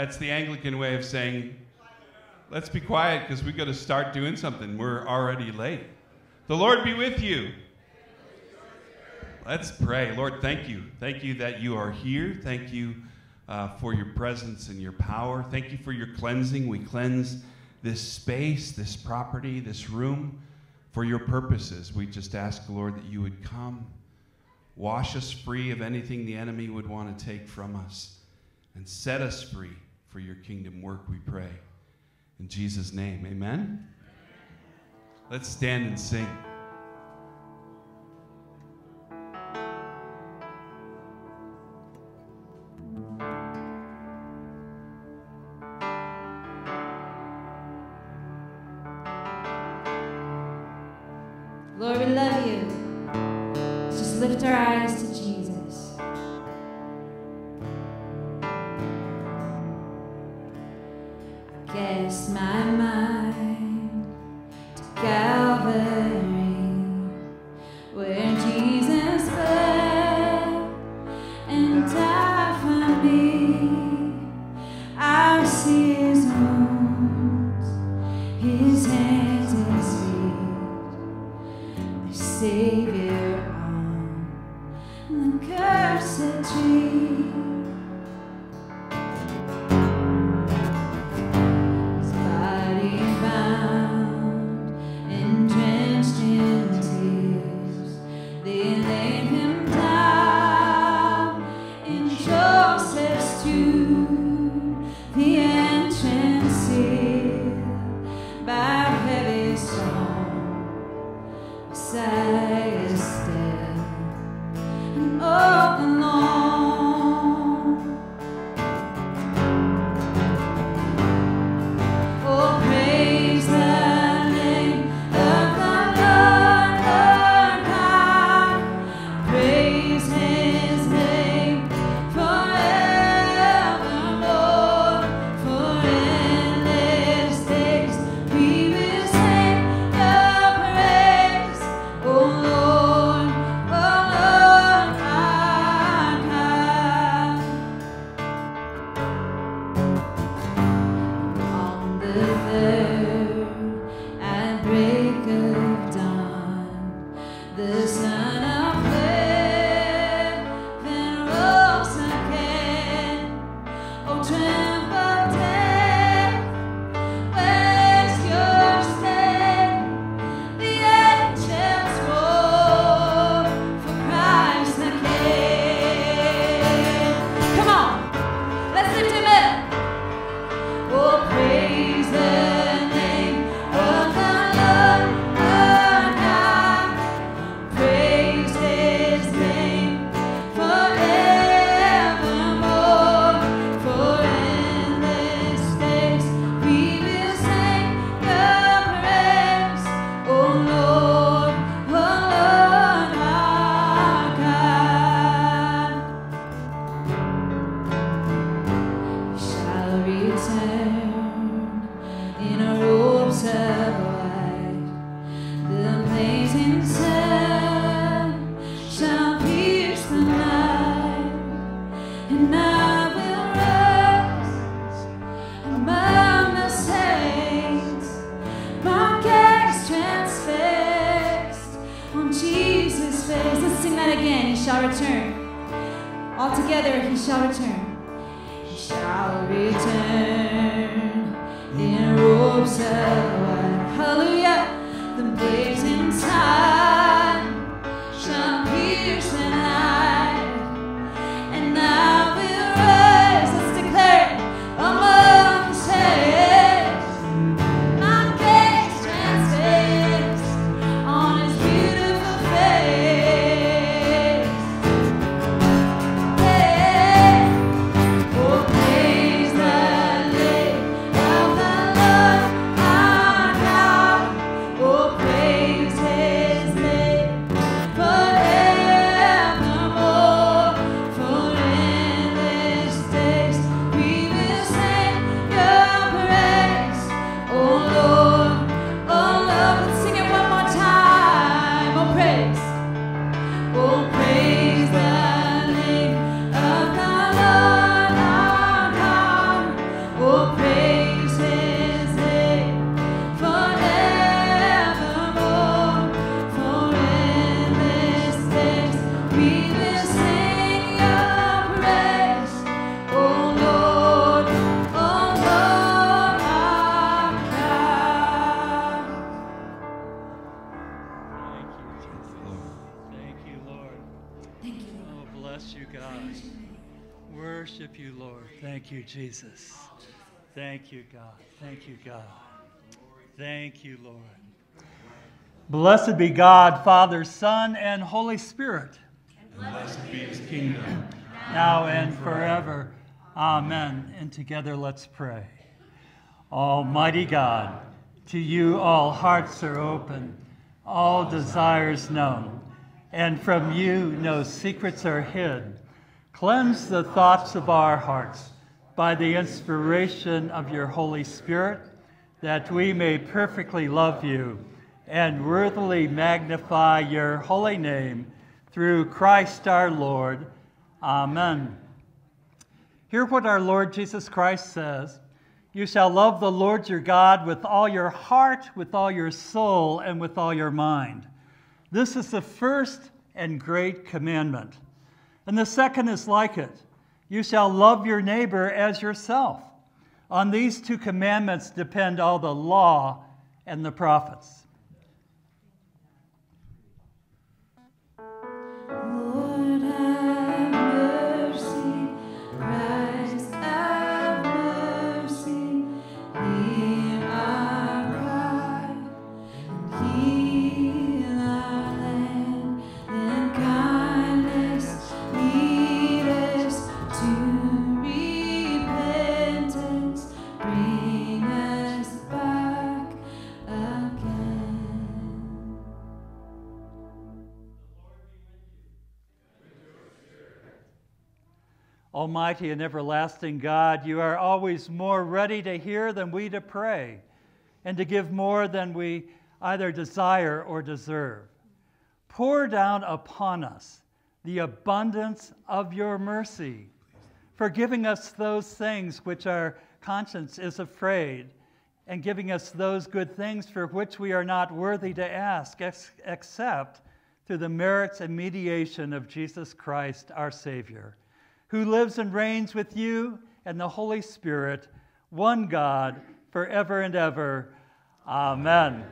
That's the Anglican way of saying, let's be quiet because we've got to start doing something. We're already late. The Lord be with you. Let's pray. Lord, thank you. Thank you that you are here. Thank you uh, for your presence and your power. Thank you for your cleansing. We cleanse this space, this property, this room for your purposes. We just ask, Lord, that you would come, wash us free of anything the enemy would want to take from us, and set us free for your kingdom work, we pray. In Jesus' name, amen. amen. Let's stand and sing. You, Jesus. Thank you, God. Thank you, God. Thank you, Lord. Blessed be God, Father, Son, and Holy Spirit. And blessed be his kingdom. Now and forever. Amen. And together let's pray. Almighty God, to you all hearts are open, all desires known, and from you no secrets are hid. Cleanse the thoughts of our hearts by the inspiration of your Holy Spirit, that we may perfectly love you and worthily magnify your holy name through Christ our Lord. Amen. Hear what our Lord Jesus Christ says You shall love the Lord your God with all your heart, with all your soul, and with all your mind. This is the first and great commandment. And the second is like it You shall love your neighbor as yourself. On these two commandments depend all the law and the prophets. Almighty and everlasting God, you are always more ready to hear than we to pray, and to give more than we either desire or deserve. Pour down upon us the abundance of your mercy, forgiving us those things which our conscience is afraid, and giving us those good things for which we are not worthy to ask, ex- except through the merits and mediation of Jesus Christ, our Savior who lives and reigns with you and the Holy Spirit, one God, forever and ever. Amen.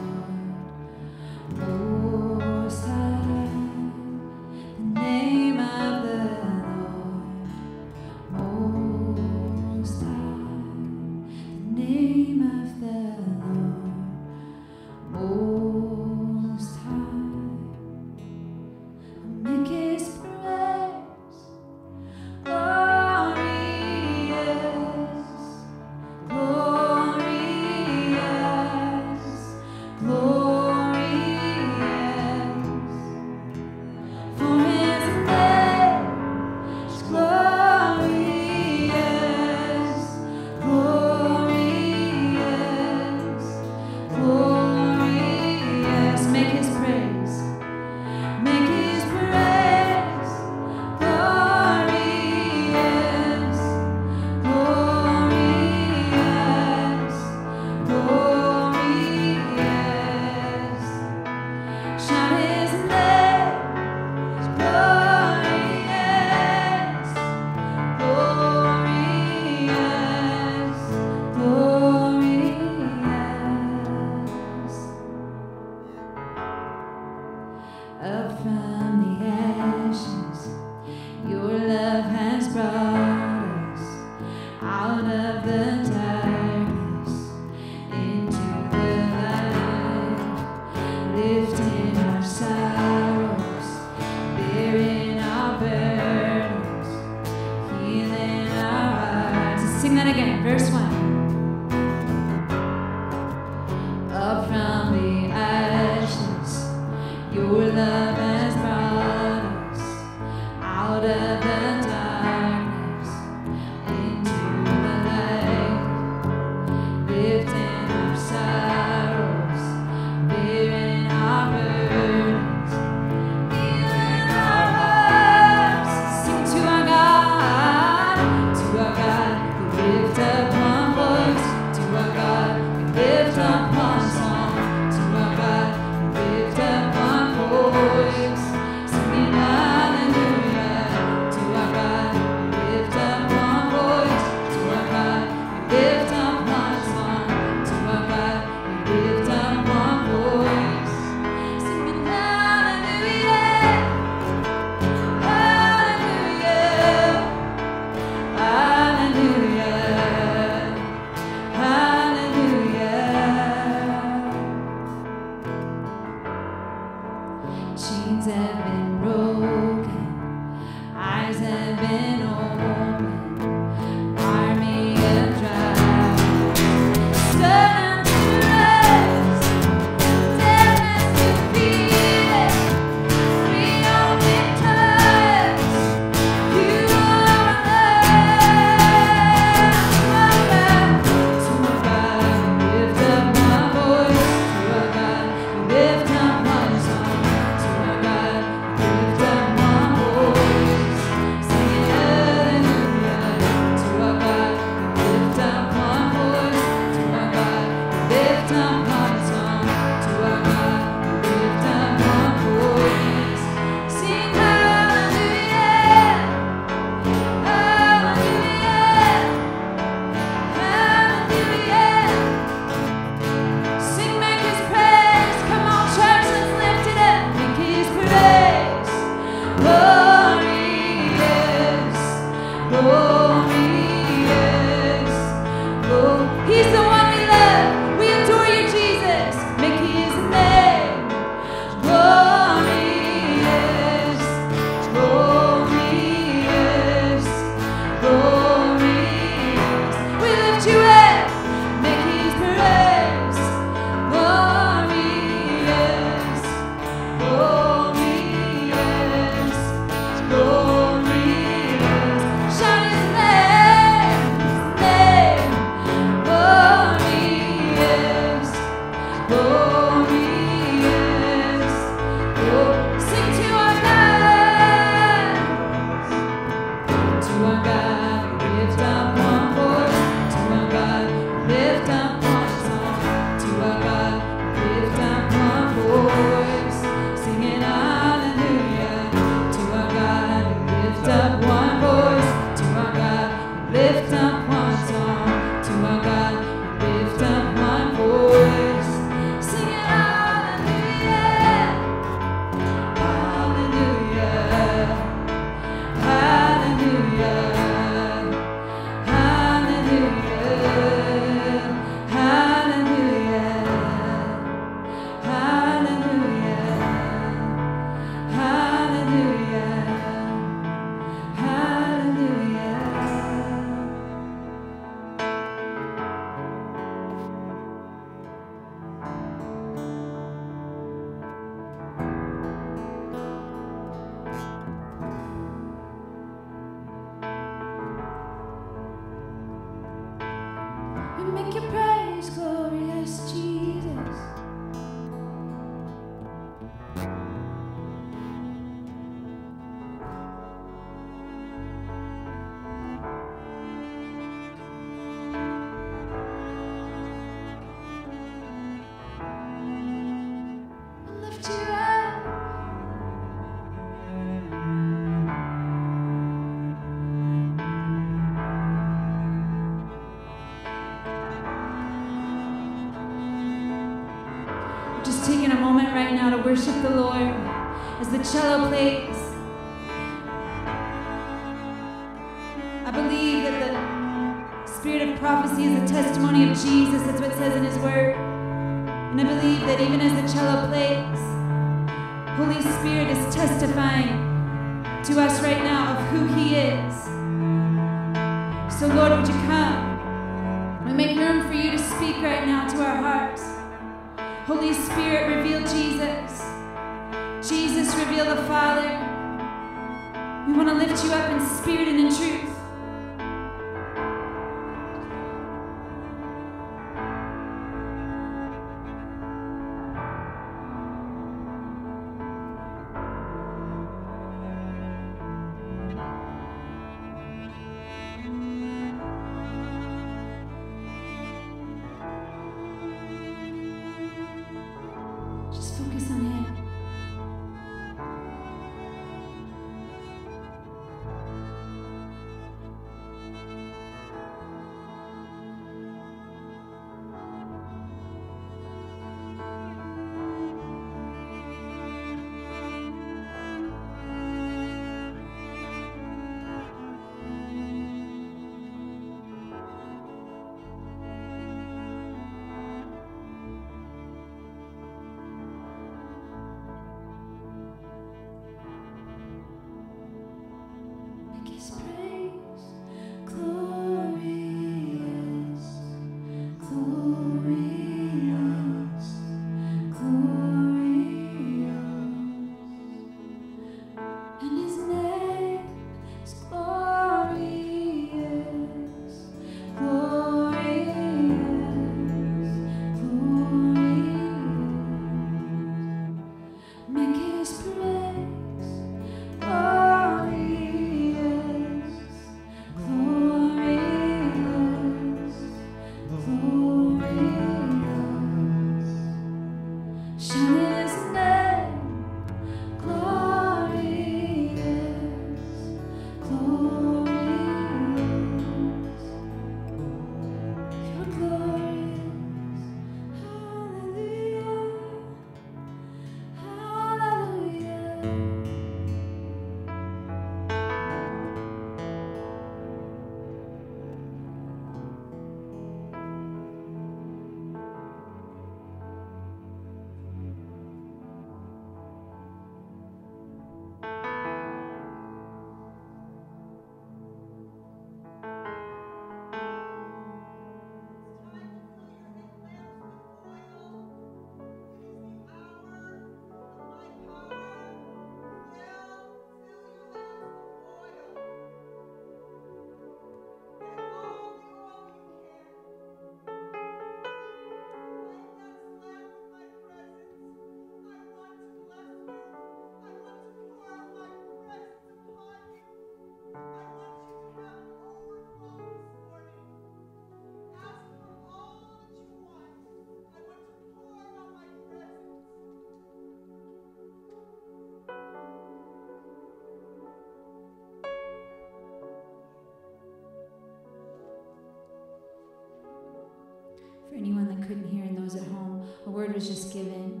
Couldn't hear and those at home, a word was just given.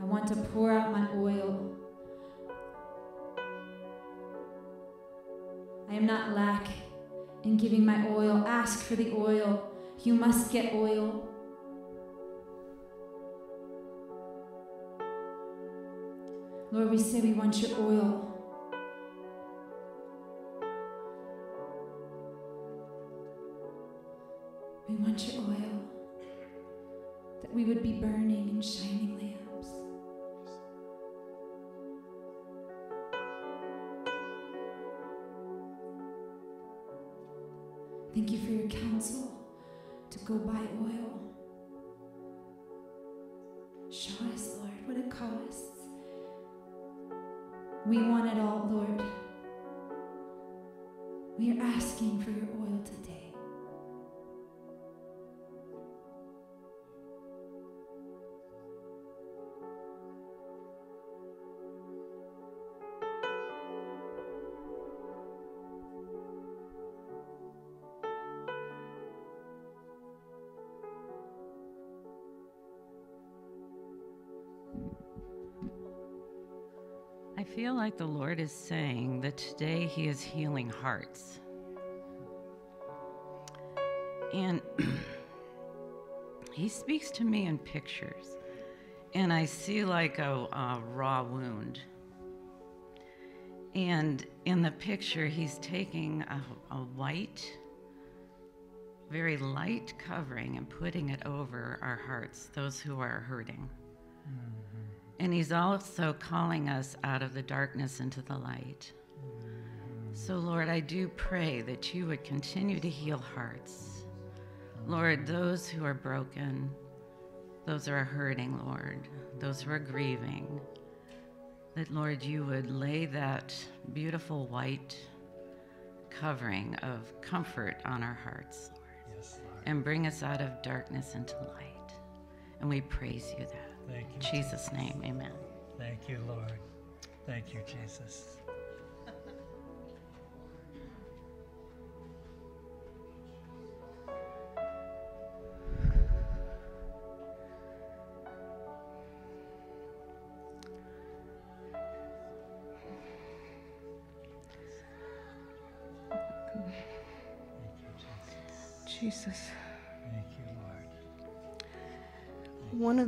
I want to pour out my oil. I am not lack in giving my oil. Ask for the oil. You must get oil. Lord, we say we want your oil. I feel like the Lord is saying that today He is healing hearts. And He speaks to me in pictures, and I see like a, a raw wound. And in the picture, He's taking a, a white very light covering and putting it over our hearts, those who are hurting. Hmm. And He's also calling us out of the darkness into the light. So, Lord, I do pray that you would continue to heal hearts. Lord, those who are broken, those who are hurting, Lord, those who are grieving, that, Lord, you would lay that beautiful white covering of comfort on our hearts, Lord, Yes, Lord. and bring us out of darkness into light. And we praise you that. Thank you. In Jesus' name, amen. Thank you, Lord. Thank you, Jesus.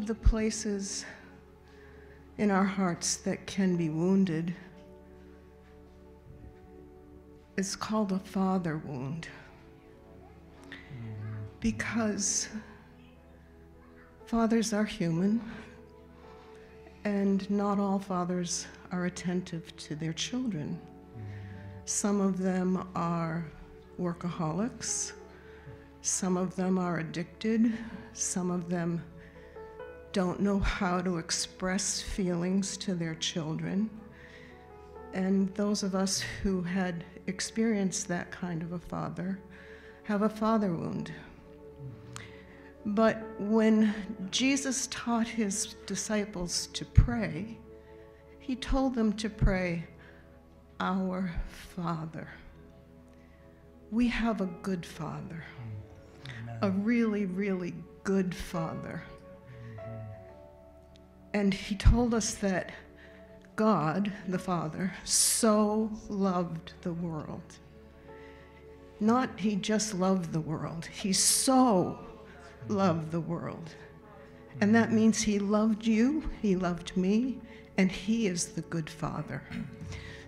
The places in our hearts that can be wounded is called a father wound. Because fathers are human, and not all fathers are attentive to their children. Some of them are workaholics. Some of them are addicted. Some of them don't know how to express feelings to their children. And those of us who had experienced that kind of a father have a father wound. But when Jesus taught his disciples to pray, he told them to pray, Our Father. We have a good father, a really, really good father. And he told us that God, the Father, so loved the world. Not he just loved the world, he so loved the world. And that means he loved you, he loved me, and he is the good Father.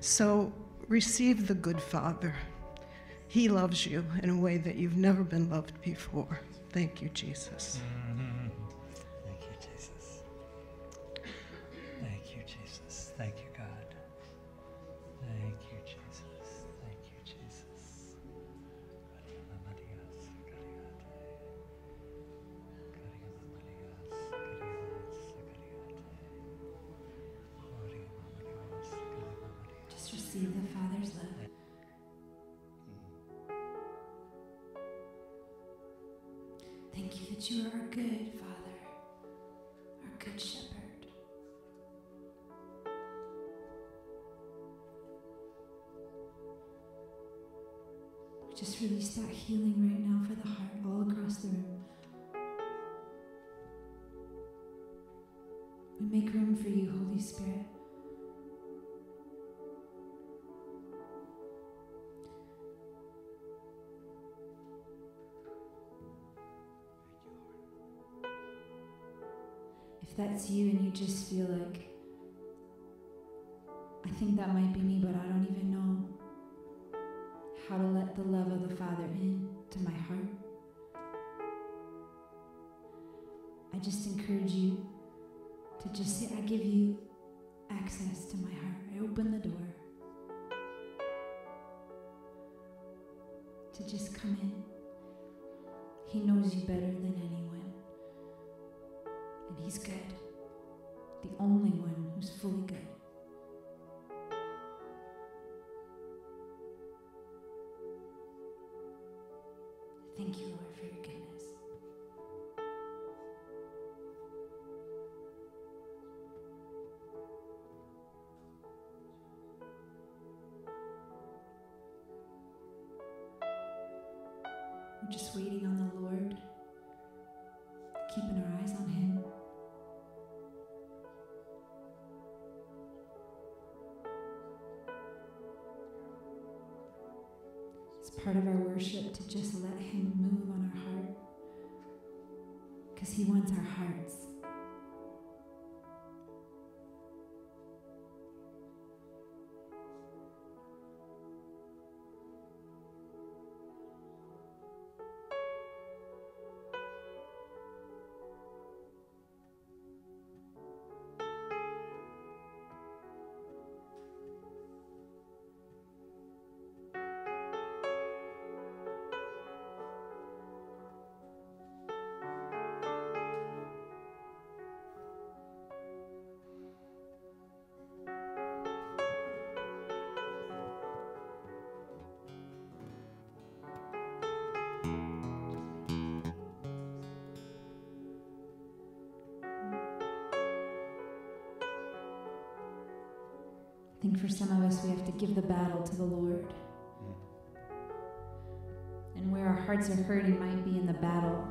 So receive the good Father. He loves you in a way that you've never been loved before. Thank you, Jesus. Mm. Healing right now for the heart all across the room. We make room for you, Holy Spirit. If that's you and you just feel like, I think that might be me, but I don't even the love of the Father into my heart. I just encourage you to just say, I give you access to my heart. I open the door to just come in. He knows you better than anyone. And He's good. The only one who's fully good. Waiting on the Lord, keeping our eyes on Him. It's part of our worship to just let Him move think for some of us, we have to give the battle to the Lord. Mm. And where our hearts are hurting might be in the battle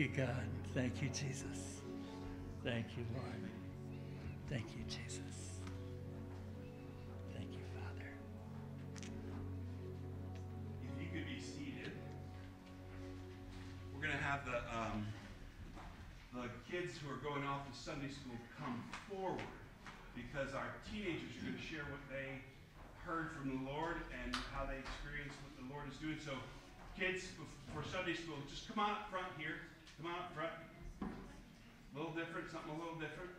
you, God. Thank you, Jesus. Thank you, Lord. Thank you, Jesus. Thank you, Father. If you could be seated, we're going to have the um, the kids who are going off to Sunday school come forward because our teenagers are going to share what they heard from the Lord and how they experienced what the Lord is doing. So, kids for Sunday school, just come on up front here. Come on up front. A little different, something a little different.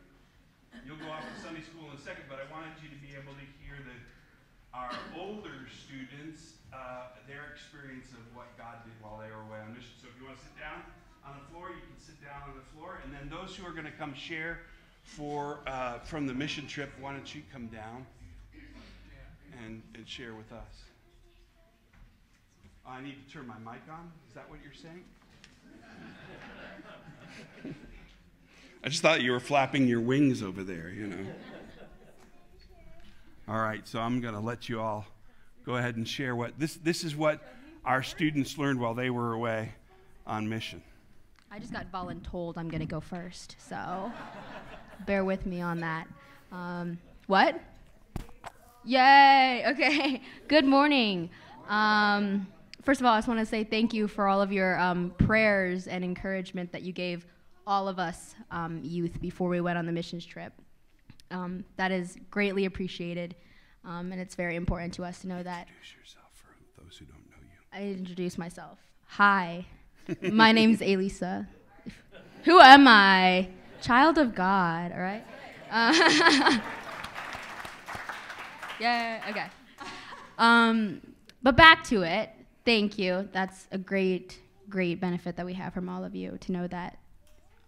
You'll go off to Sunday school in a second, but I wanted you to be able to hear the our older students, uh, their experience of what God did while they were away on mission. So if you want to sit down on the floor, you can sit down on the floor. And then those who are going to come share for uh, from the mission trip, why don't you come down and, and share with us? I need to turn my mic on. Is that what you're saying? I just thought you were flapping your wings over there, you know. All right, so I'm going to let you all go ahead and share what this this is what our students learned while they were away on mission. I just got voluntold I'm going to go first, so bear with me on that. Um, what? Yay! Okay. Good morning. Um, first of all, I just want to say thank you for all of your um, prayers and encouragement that you gave all of us um, youth before we went on the missions trip. Um, that is greatly appreciated, um, and it's very important to us to know that. Introduce yourself for those who don't know you. I introduce myself. Hi, my name's Elisa. Who am I? Child of God, all right? Uh, yeah, okay. Um, but back to it. Thank you. That's a great, great benefit that we have from all of you to know that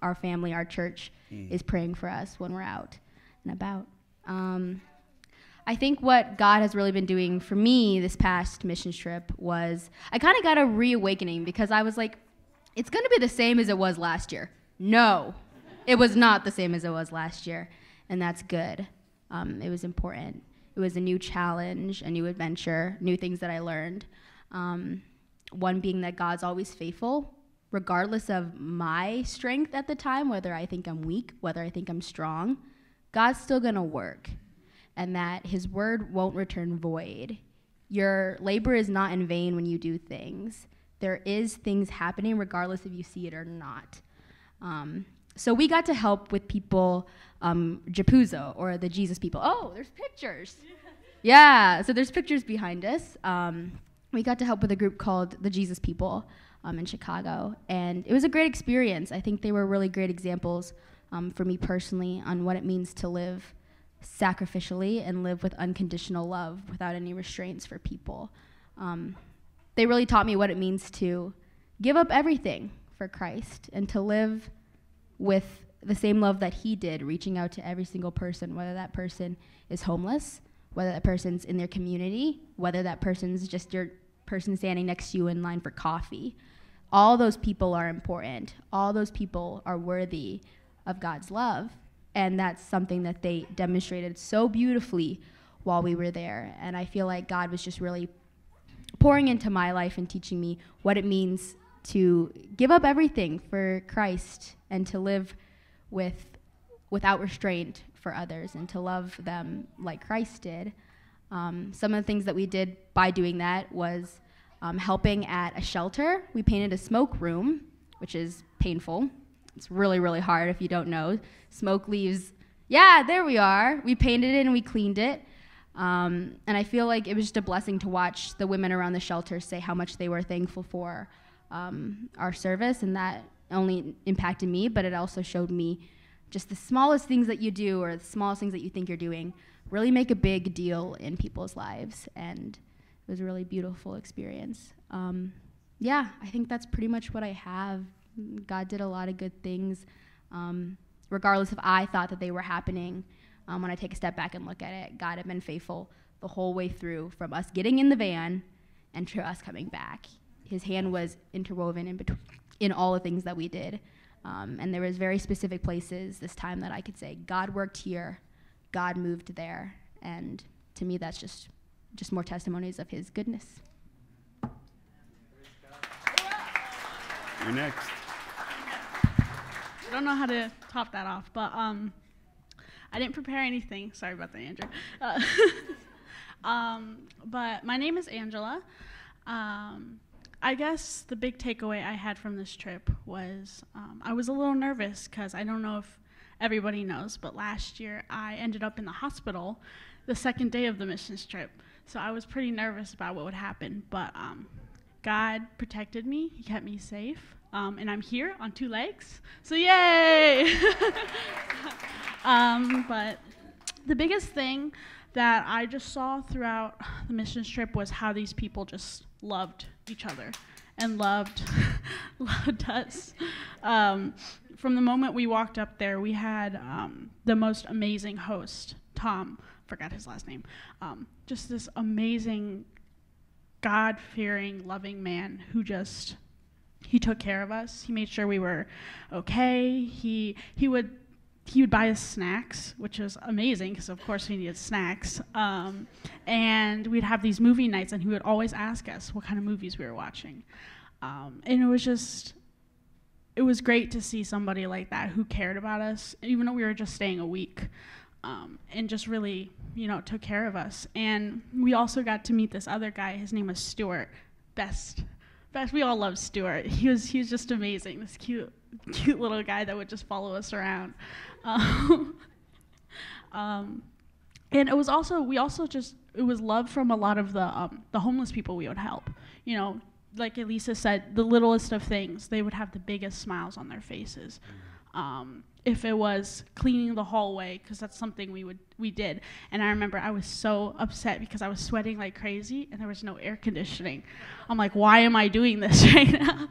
our family, our church, is praying for us when we're out and about. Um, I think what God has really been doing for me this past mission trip was I kind of got a reawakening because I was like, it's going to be the same as it was last year. No, it was not the same as it was last year, and that's good. Um, it was important. It was a new challenge, a new adventure, new things that I learned. Um, one being that God's always faithful, regardless of my strength at the time, whether I think I'm weak, whether I think I'm strong. God's still going to work, and that His word won't return void. Your labor is not in vain when you do things. There is things happening, regardless if you see it or not. Um, so we got to help with people, um, JPUSA or the Jesus people. Oh, there's pictures. Yeah, so there's pictures behind us. Um, we got to help with a group called the Jesus People um, in Chicago, and it was a great experience. I think they were really great examples um, for me personally on what it means to live sacrificially and live with unconditional love without any restraints for people. Um, they really taught me what it means to give up everything for Christ and to live with the same love that He did, reaching out to every single person, whether that person is homeless, whether that person's in their community, whether that person's just your person standing next to you in line for coffee. All those people are important. All those people are worthy of God's love. And that's something that they demonstrated so beautifully while we were there. And I feel like God was just really pouring into my life and teaching me what it means to give up everything for Christ and to live with without restraint for others and to love them like Christ did. Um, some of the things that we did by doing that was um, helping at a shelter. We painted a smoke room, which is painful. It's really, really hard if you don't know. Smoke leaves, yeah, there we are. We painted it and we cleaned it. Um, and I feel like it was just a blessing to watch the women around the shelter say how much they were thankful for um, our service, and that only impacted me, but it also showed me just the smallest things that you do or the smallest things that you think you're doing really make a big deal in people's lives, and it was a really beautiful experience. Um, yeah, I think that's pretty much what I have. God did a lot of good things, um, regardless if I thought that they were happening. Um, when I take a step back and look at it, God had been faithful the whole way through, from us getting in the van and to us coming back. His hand was interwoven in between in all the things that we did, um, and there was very specific places this time that I could say God worked here, God moved there, and to me that's just just more testimonies of His goodness. You're next. I don't know how to top that off, but um, I didn't prepare anything. Sorry about that, Andrew. Uh, um, but my name is Angela. Um, I guess the big takeaway I had from this trip was um, I was a little nervous because I don't know if everybody knows, but last year I ended up in the hospital the second day of the missions trip. So I was pretty nervous about what would happen, but um, God protected me. He kept me safe. Um, and I'm here on two legs. So, yay! um, but the biggest thing that I just saw throughout the mission trip was how these people just loved each other and loved loved us. Um, from the moment we walked up there, we had um, the most amazing host, Tom. Forgot his last name. Um, just this amazing, God fearing, loving man who just he took care of us. He made sure we were okay. He he would he would buy us snacks, which was amazing because of course we needed snacks. Um, and we'd have these movie nights, and he would always ask us what kind of movies we were watching. Um, and it was just it was great to see somebody like that who cared about us, even though we were just staying a week. Um, and just really, you know, took care of us. And we also got to meet this other guy. His name was Stuart. Best best. We all love Stuart. He was he was just amazing. This cute cute little guy that would just follow us around. Um, um, and it was also we also just it was love from a lot of the um, the homeless people we would help. You know, like Elisa said, the littlest of things, they would have the biggest smiles on their faces. Um, if it was cleaning the hallway, because that's something we would we did, and I remember I was so upset because I was sweating like crazy and there was no air conditioning. I'm like, why am I doing this right now?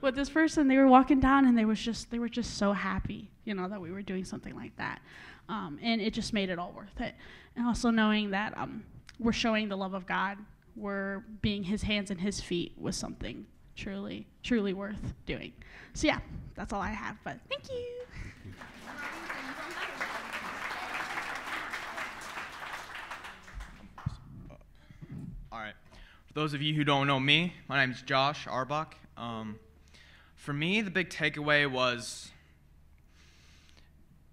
With this person, they were walking down and they was just they were just so happy, you know, that we were doing something like that, um, and it just made it all worth it. And also knowing that um, we're showing the love of God, we're being His hands and His feet was something truly truly worth doing. So yeah, that's all I have. But thank you. All right. For those of you who don't know me, my name is Josh Arbach. Um, for me, the big takeaway was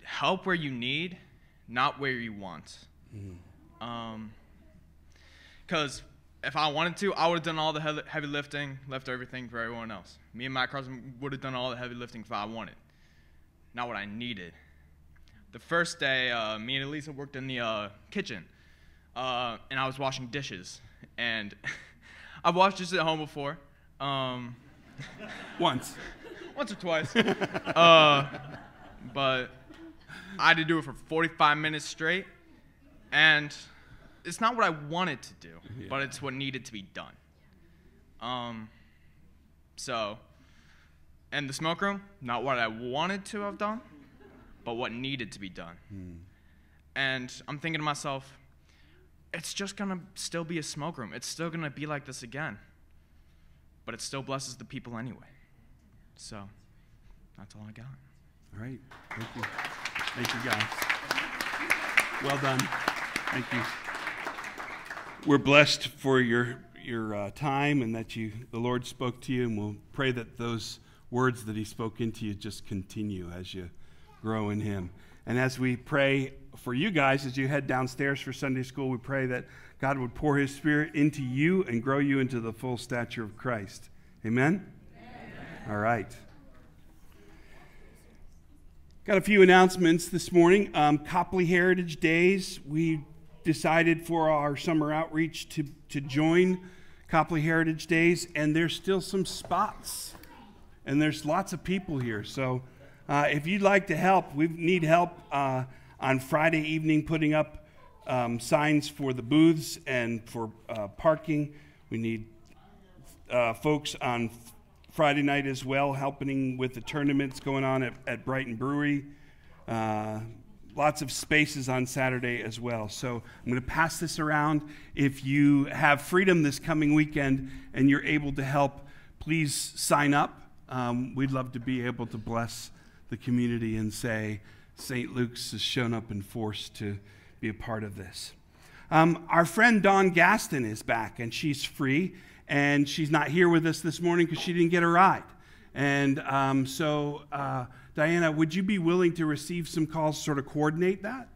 help where you need, not where you want. Because if I wanted to, I would have done all the heavy lifting, left everything for everyone else. Me and my cousin would have done all the heavy lifting if I wanted, not what I needed. The first day, uh, me and Elisa worked in the uh, kitchen, uh, and I was washing dishes. And I've watched this at home before, um, Once. once or twice, uh, but I had to do it for 45 minutes straight, and it's not what I wanted to do, but it's what needed to be done. Um, so, and the smoke room, not what I wanted to have done, but what needed to be done. And I'm thinking to myself, it's just gonna still be a smoke room. It's still gonna be like this again. But it still blesses the people anyway. So, that's all I got. All right. Thank you. Thank you, guys. Well done. Thank you. We're blessed for your your uh, time and that you the Lord spoke to you, and we'll pray that those words that He spoke into you just continue as you grow in Him. And as we pray for you guys as you head downstairs for Sunday school, we pray that God would pour His Spirit into you and grow you into the full stature of Christ. Amen. All right. Got a few announcements this morning. Um, Copley Heritage Days, we decided for our summer outreach to, to join Copley Heritage Days, and there's still some spots, and there's lots of people here. So uh, if you'd like to help, we need help uh, on Friday evening putting up um, signs for the booths and for uh, parking. We need uh, folks on Friday night as well, helping with the tournaments going on at, at Brighton Brewery. Uh, lots of spaces on Saturday as well. So I'm going to pass this around. If you have freedom this coming weekend and you're able to help, please sign up. Um, we'd love to be able to bless the community and say St. Luke's has shown up in force to be a part of this. Um, our friend Dawn Gaston is back, and she's free, and she's not here with us this morning because she didn't get a ride. And um, so, uh, Diana, would you be willing to receive some calls, sort of coordinate that?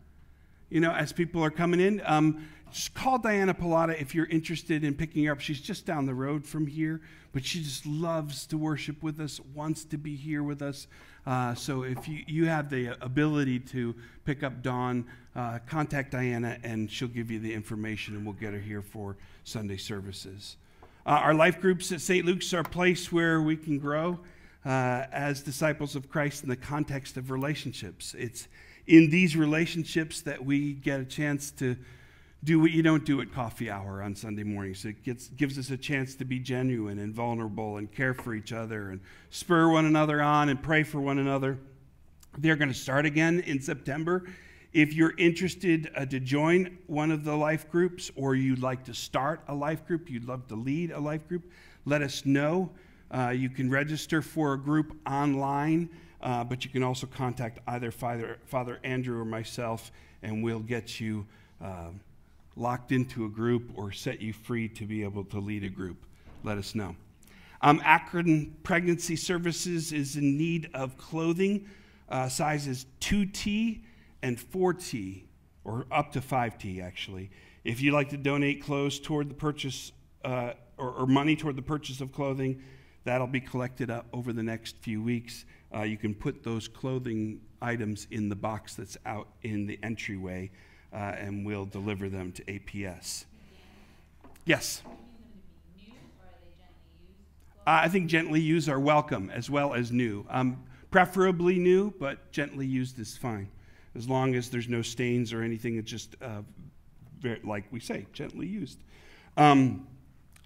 You know, as people are coming in, um, just call Diana Pilata if you're interested in picking her up. She's just down the road from here, but she just loves to worship with us, wants to be here with us. Uh, so if you, you have the ability to pick up Dawn, uh, contact Diana and she'll give you the information and we'll get her here for Sunday services. Uh, our life groups at St. Luke's are a place where we can grow uh, as disciples of Christ in the context of relationships. It's in these relationships that we get a chance to do what you don't do at coffee hour on Sunday mornings. It gets, gives us a chance to be genuine and vulnerable and care for each other and spur one another on and pray for one another. They're going to start again in September. If you're interested uh, to join one of the life groups or you'd like to start a life group, you'd love to lead a life group, let us know. Uh, you can register for a group online, uh, but you can also contact either Father, Father Andrew or myself, and we'll get you uh, locked into a group or set you free to be able to lead a group. Let us know. Um, Akron Pregnancy Services is in need of clothing uh, sizes 2T and 4T, or up to 5T actually. If you'd like to donate clothes toward the purchase uh, or, or, money toward the purchase of clothing, that'll be collected up over the next few weeks. Uh, you can put those clothing items in the box that's out in the entryway uh, and we'll deliver them to APS. Yes? Uh, I think gently used are welcome as well as new. Um, preferably new, but gently used is fine. As long as there's no stains or anything, it's just, uh, very, like we say, gently used. Um,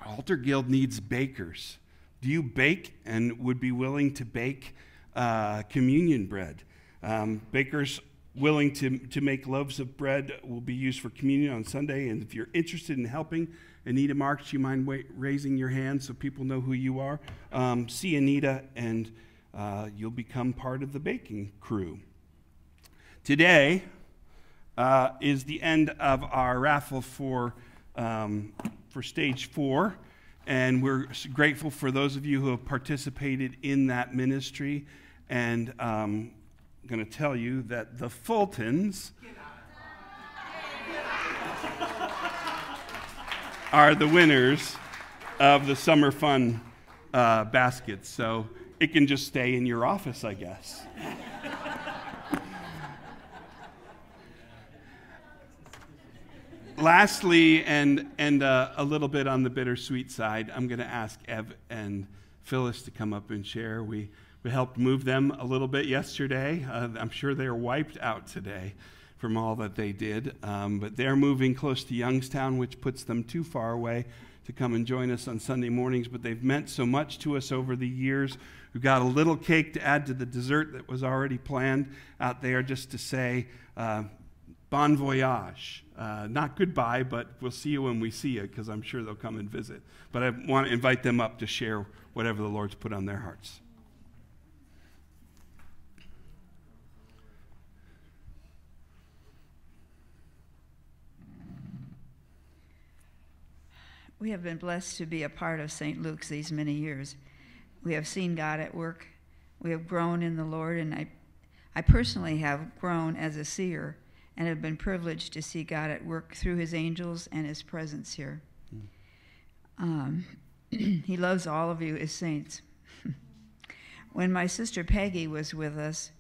Altar Guild needs bakers. Do you bake and would be willing to bake uh, communion bread? Um, bakers willing to, to make loaves of bread will be used for communion on Sunday. And if you're interested in helping, Anita Marks, you mind raising your hand so people know who you are? Um, see Anita, and uh, you'll become part of the baking crew. Today uh, is the end of our raffle for, um, for stage four. And we're grateful for those of you who have participated in that ministry. And um, going to tell you that the Fultons are the winners of the summer fun uh, baskets. So it can just stay in your office, I guess. Lastly, and, and uh, a little bit on the bittersweet side, I'm going to ask Ev and Phyllis to come up and share. We we helped move them a little bit yesterday. Uh, I'm sure they're wiped out today from all that they did. Um, but they're moving close to Youngstown, which puts them too far away to come and join us on Sunday mornings. But they've meant so much to us over the years. We've got a little cake to add to the dessert that was already planned out there just to say, uh, bon voyage. Uh, not goodbye, but we'll see you when we see you because I'm sure they'll come and visit. But I want to invite them up to share whatever the Lord's put on their hearts. We have been blessed to be a part of St. Luke's these many years. We have seen God at work. We have grown in the Lord, and I, I personally have grown as a seer and have been privileged to see God at work through his angels and his presence here. Mm. Um, he loves all of you as saints. when my sister Peggy was with us,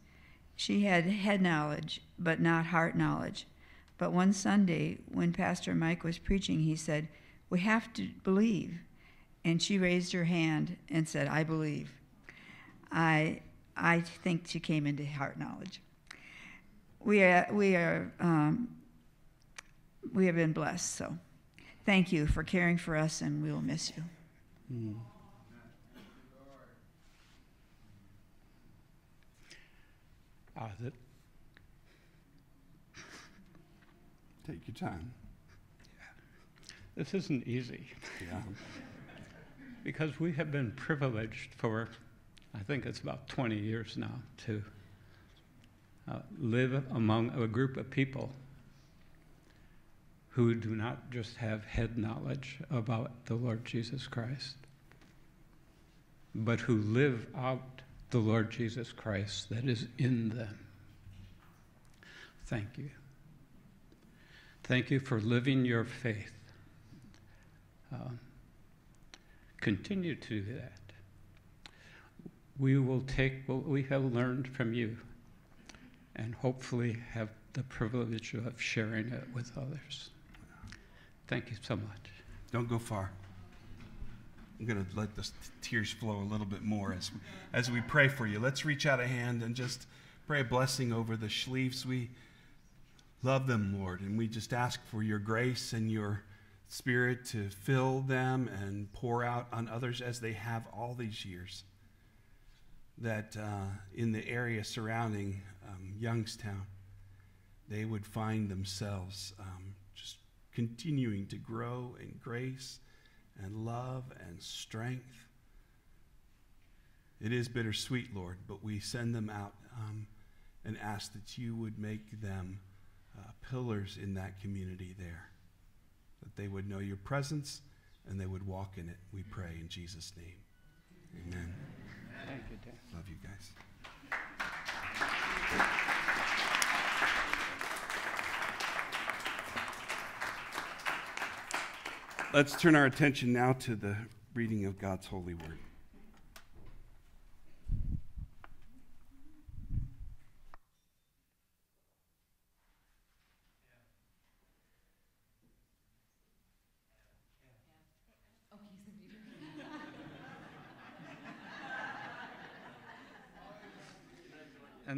she had head knowledge, but not heart knowledge. But one Sunday, when Pastor Mike was preaching, he said, we have to believe. And she raised her hand and said, I believe. I, I think she came into heart knowledge. We are, we are, um, we have been blessed. So thank you for caring for us, and we will miss you. Mm. Uh, Take your time. This isn't easy. Yeah. because we have been privileged for, I think it's about 20 years now, to uh, live among a group of people who do not just have head knowledge about the Lord Jesus Christ, but who live out the Lord Jesus Christ that is in them. Thank you. Thank you for living your faith. Um, continue to do that. We will take what we have learned from you and hopefully have the privilege of sharing it with others. Thank you so much. Don't go far. I'm going to let the tears flow a little bit more as, as we pray for you. Let's reach out a hand and just pray a blessing over the Schleefs. We love them, Lord, and we just ask for your grace and your spirit to fill them and pour out on others as they have all these years. That uh, in the area surrounding um, Youngstown, they would find themselves um, just continuing to grow in grace and love and strength. It is bittersweet, Lord, but we send them out um, and ask that you would make them uh, pillars in that community there, that they would know your presence and they would walk in it. We pray in Jesus' name. Amen. Thank you, Dan. Love you guys. Let's turn our attention now to the reading of God's holy word.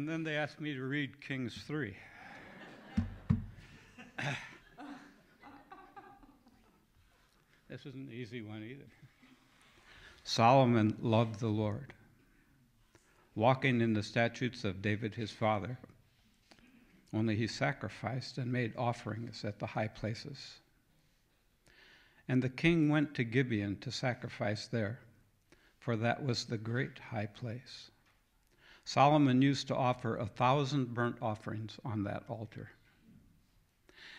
And then they asked me to read Kings 3. this isn't an easy one either. Solomon loved the Lord, walking in the statutes of David his father. Only he sacrificed and made offerings at the high places. And the king went to Gibeon to sacrifice there, for that was the great high place. Solomon used to offer a thousand burnt offerings on that altar.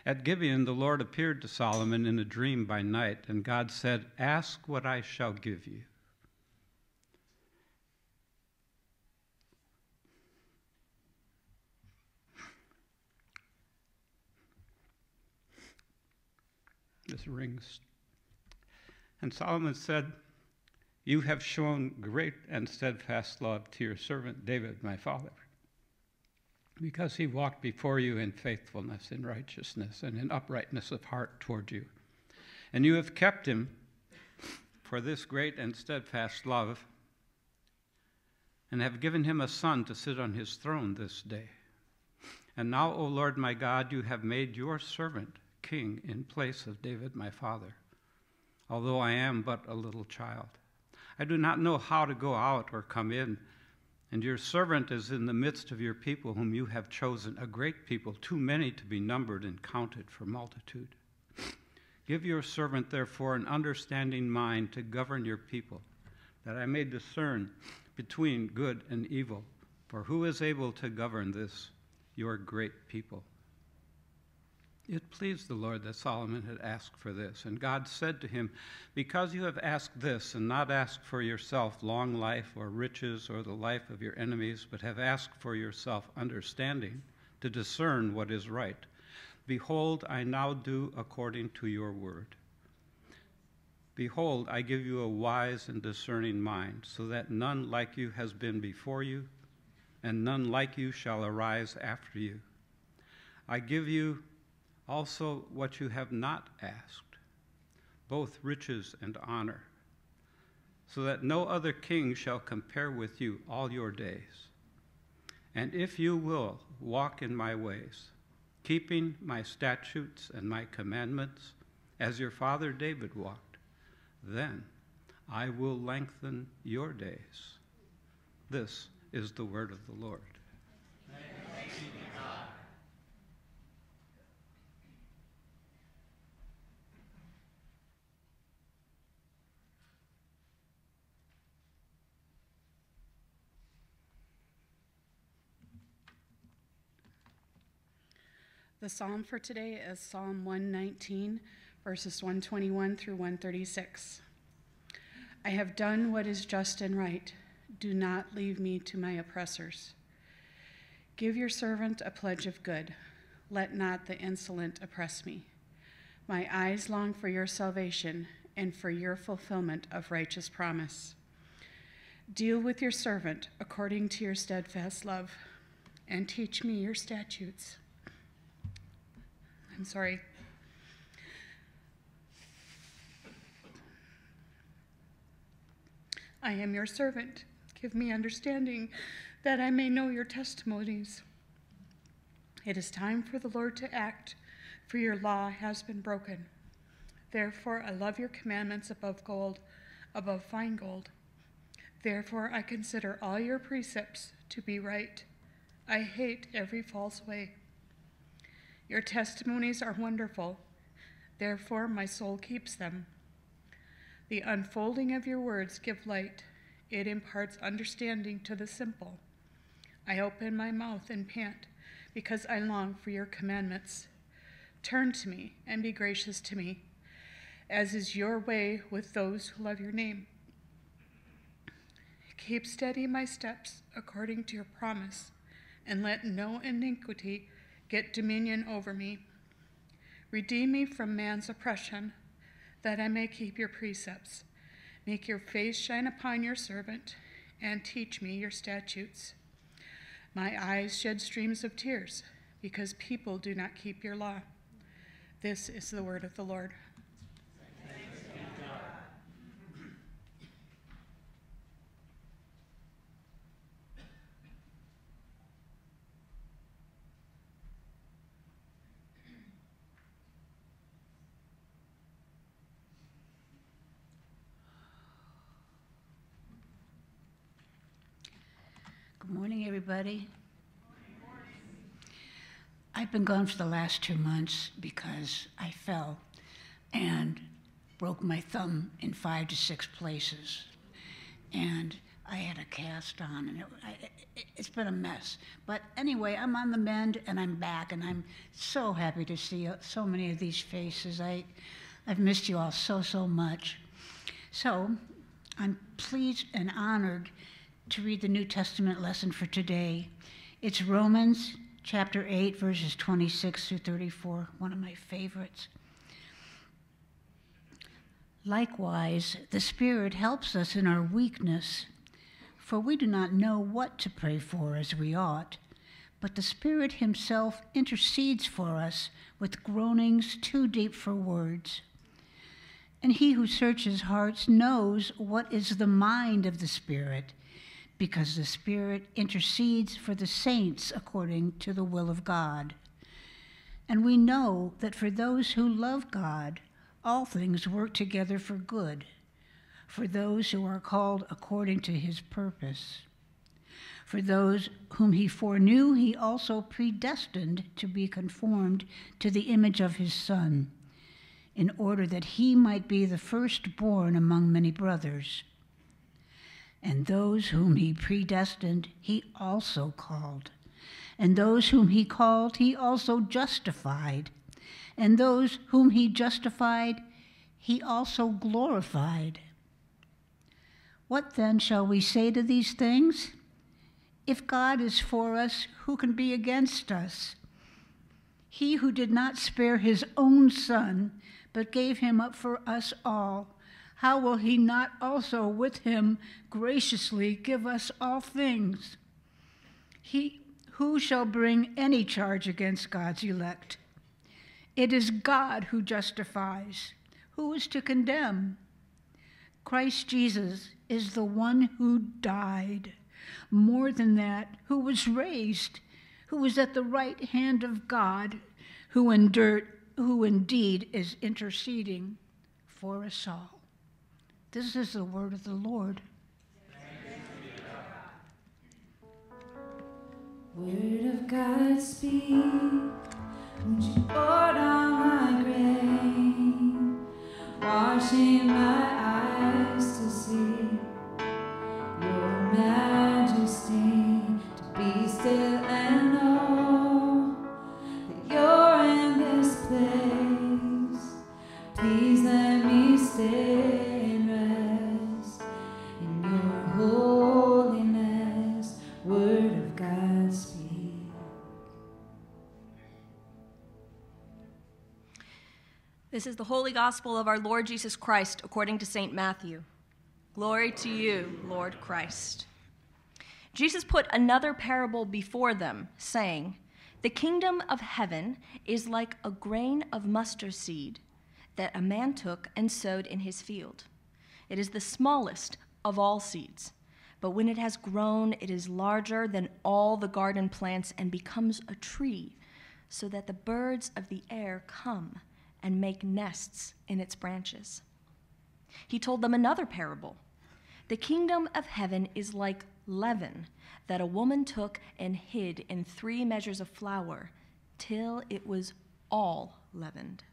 At Gibeon, the Lord appeared to Solomon in a dream by night, and God said, Ask what I shall give you. This rings. And Solomon said, you have shown great and steadfast love to your servant David, my father, because he walked before you in faithfulness, in righteousness, and in uprightness of heart toward you. And you have kept him for this great and steadfast love, and have given him a son to sit on his throne this day. And now, O Lord my God, you have made your servant king in place of David, my father, although I am but a little child. I do not know how to go out or come in. And your servant is in the midst of your people, whom you have chosen, a great people, too many to be numbered and counted for multitude. Give your servant, therefore, an understanding mind to govern your people, that I may discern between good and evil. For who is able to govern this, your great people? It pleased the Lord that Solomon had asked for this. And God said to him, Because you have asked this, and not asked for yourself long life or riches or the life of your enemies, but have asked for yourself understanding to discern what is right, behold, I now do according to your word. Behold, I give you a wise and discerning mind, so that none like you has been before you, and none like you shall arise after you. I give you also what you have not asked, both riches and honor, so that no other king shall compare with you all your days. And if you will walk in my ways, keeping my statutes and my commandments, as your father David walked, then I will lengthen your days. This is the word of the Lord. The psalm for today is Psalm 119, verses 121 through 136. I have done what is just and right. Do not leave me to my oppressors. Give your servant a pledge of good. Let not the insolent oppress me. My eyes long for your salvation and for your fulfillment of righteous promise. Deal with your servant according to your steadfast love, and teach me your statutes. I'm sorry. I am your servant. Give me understanding that I may know your testimonies. It is time for the Lord to act, for your law has been broken. Therefore, I love your commandments above gold, above fine gold. Therefore, I consider all your precepts to be right. I hate every false way. Your testimonies are wonderful. Therefore, my soul keeps them. The unfolding of your words give light. It imparts understanding to the simple. I open my mouth and pant because I long for your commandments. Turn to me and be gracious to me, as is your way with those who love your name. Keep steady my steps according to your promise, and let no iniquity get dominion over me. Redeem me from man's oppression, that I may keep your precepts. Make your face shine upon your servant, and teach me your statutes. My eyes shed streams of tears, because people do not keep your law. This is the word of the Lord. Good morning, everybody. I've been gone for the last two months because I fell and broke my thumb in five to six places. And I had a cast on, and it, I, it, it's been a mess. But anyway, I'm on the mend and I'm back, and I'm so happy to see uh, so many of these faces. I, I've missed you all so, so much. So I'm pleased and honored to read the New Testament lesson for today. It's Romans chapter 8, verses 26 through 34, one of my favorites. Likewise, the Spirit helps us in our weakness, for we do not know what to pray for as we ought, but the Spirit Himself intercedes for us with groanings too deep for words. And He who searches hearts knows what is the mind of the Spirit because the Spirit intercedes for the saints according to the will of God. And we know that for those who love God, all things work together for good, for those who are called according to his purpose. For those whom he foreknew, he also predestined to be conformed to the image of his Son, in order that he might be the firstborn among many brothers. And those whom he predestined, he also called. And those whom he called, he also justified. And those whom he justified, he also glorified. What then shall we say to these things? If God is for us, who can be against us? He who did not spare his own son, but gave him up for us all how will he not also with him graciously give us all things? He, who shall bring any charge against God's elect? It is God who justifies. Who is to condemn? Christ Jesus is the one who died. More than that, who was raised, who was at the right hand of God, who, endured, who indeed is interceding for us all. This is the word of the Lord. Word of God speak, won't you pour down my grave, washing my eyes to see your majesty, to be still and This is the holy gospel of our Lord Jesus Christ according to St. Matthew. Glory to you, Lord Christ. Jesus put another parable before them, saying, The kingdom of heaven is like a grain of mustard seed that a man took and sowed in his field. It is the smallest of all seeds, but when it has grown, it is larger than all the garden plants and becomes a tree, so that the birds of the air come and make nests in its branches. He told them another parable. The kingdom of heaven is like leaven that a woman took and hid in three measures of flour till it was all leavened.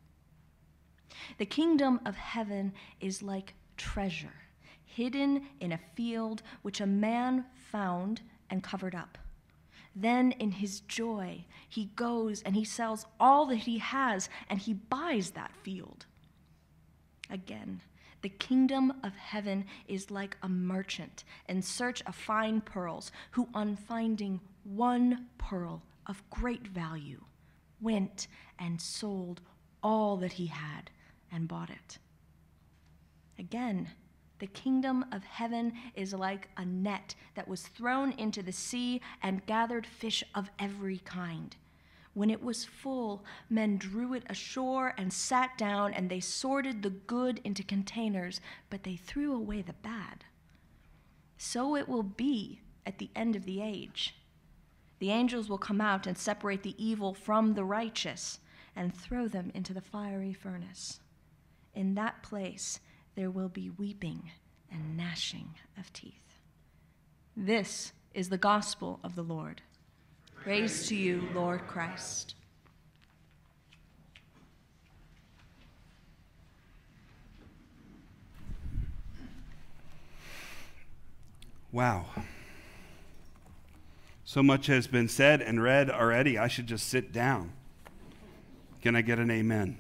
The kingdom of heaven is like treasure hidden in a field which a man found and covered up. Then, in his joy, he goes and he sells all that he has and he buys that field. Again, the kingdom of heaven is like a merchant in search of fine pearls, who, on finding one pearl of great value, went and sold all that he had and bought it. Again, the kingdom of heaven is like a net that was thrown into the sea and gathered fish of every kind. When it was full, men drew it ashore and sat down, and they sorted the good into containers, but they threw away the bad. So it will be at the end of the age. The angels will come out and separate the evil from the righteous and throw them into the fiery furnace. In that place, there will be weeping and gnashing of teeth. This is the gospel of the Lord. Praise to you, Lord Christ. Wow. So much has been said and read already. I should just sit down. Can I get an amen?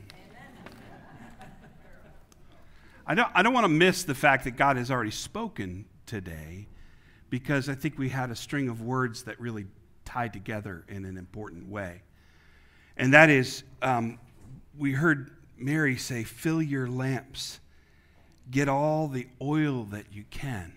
I don't, I don't want to miss the fact that God has already spoken today because I think we had a string of words that really tied together in an important way. And that is, um, we heard Mary say, fill your lamps, get all the oil that you can.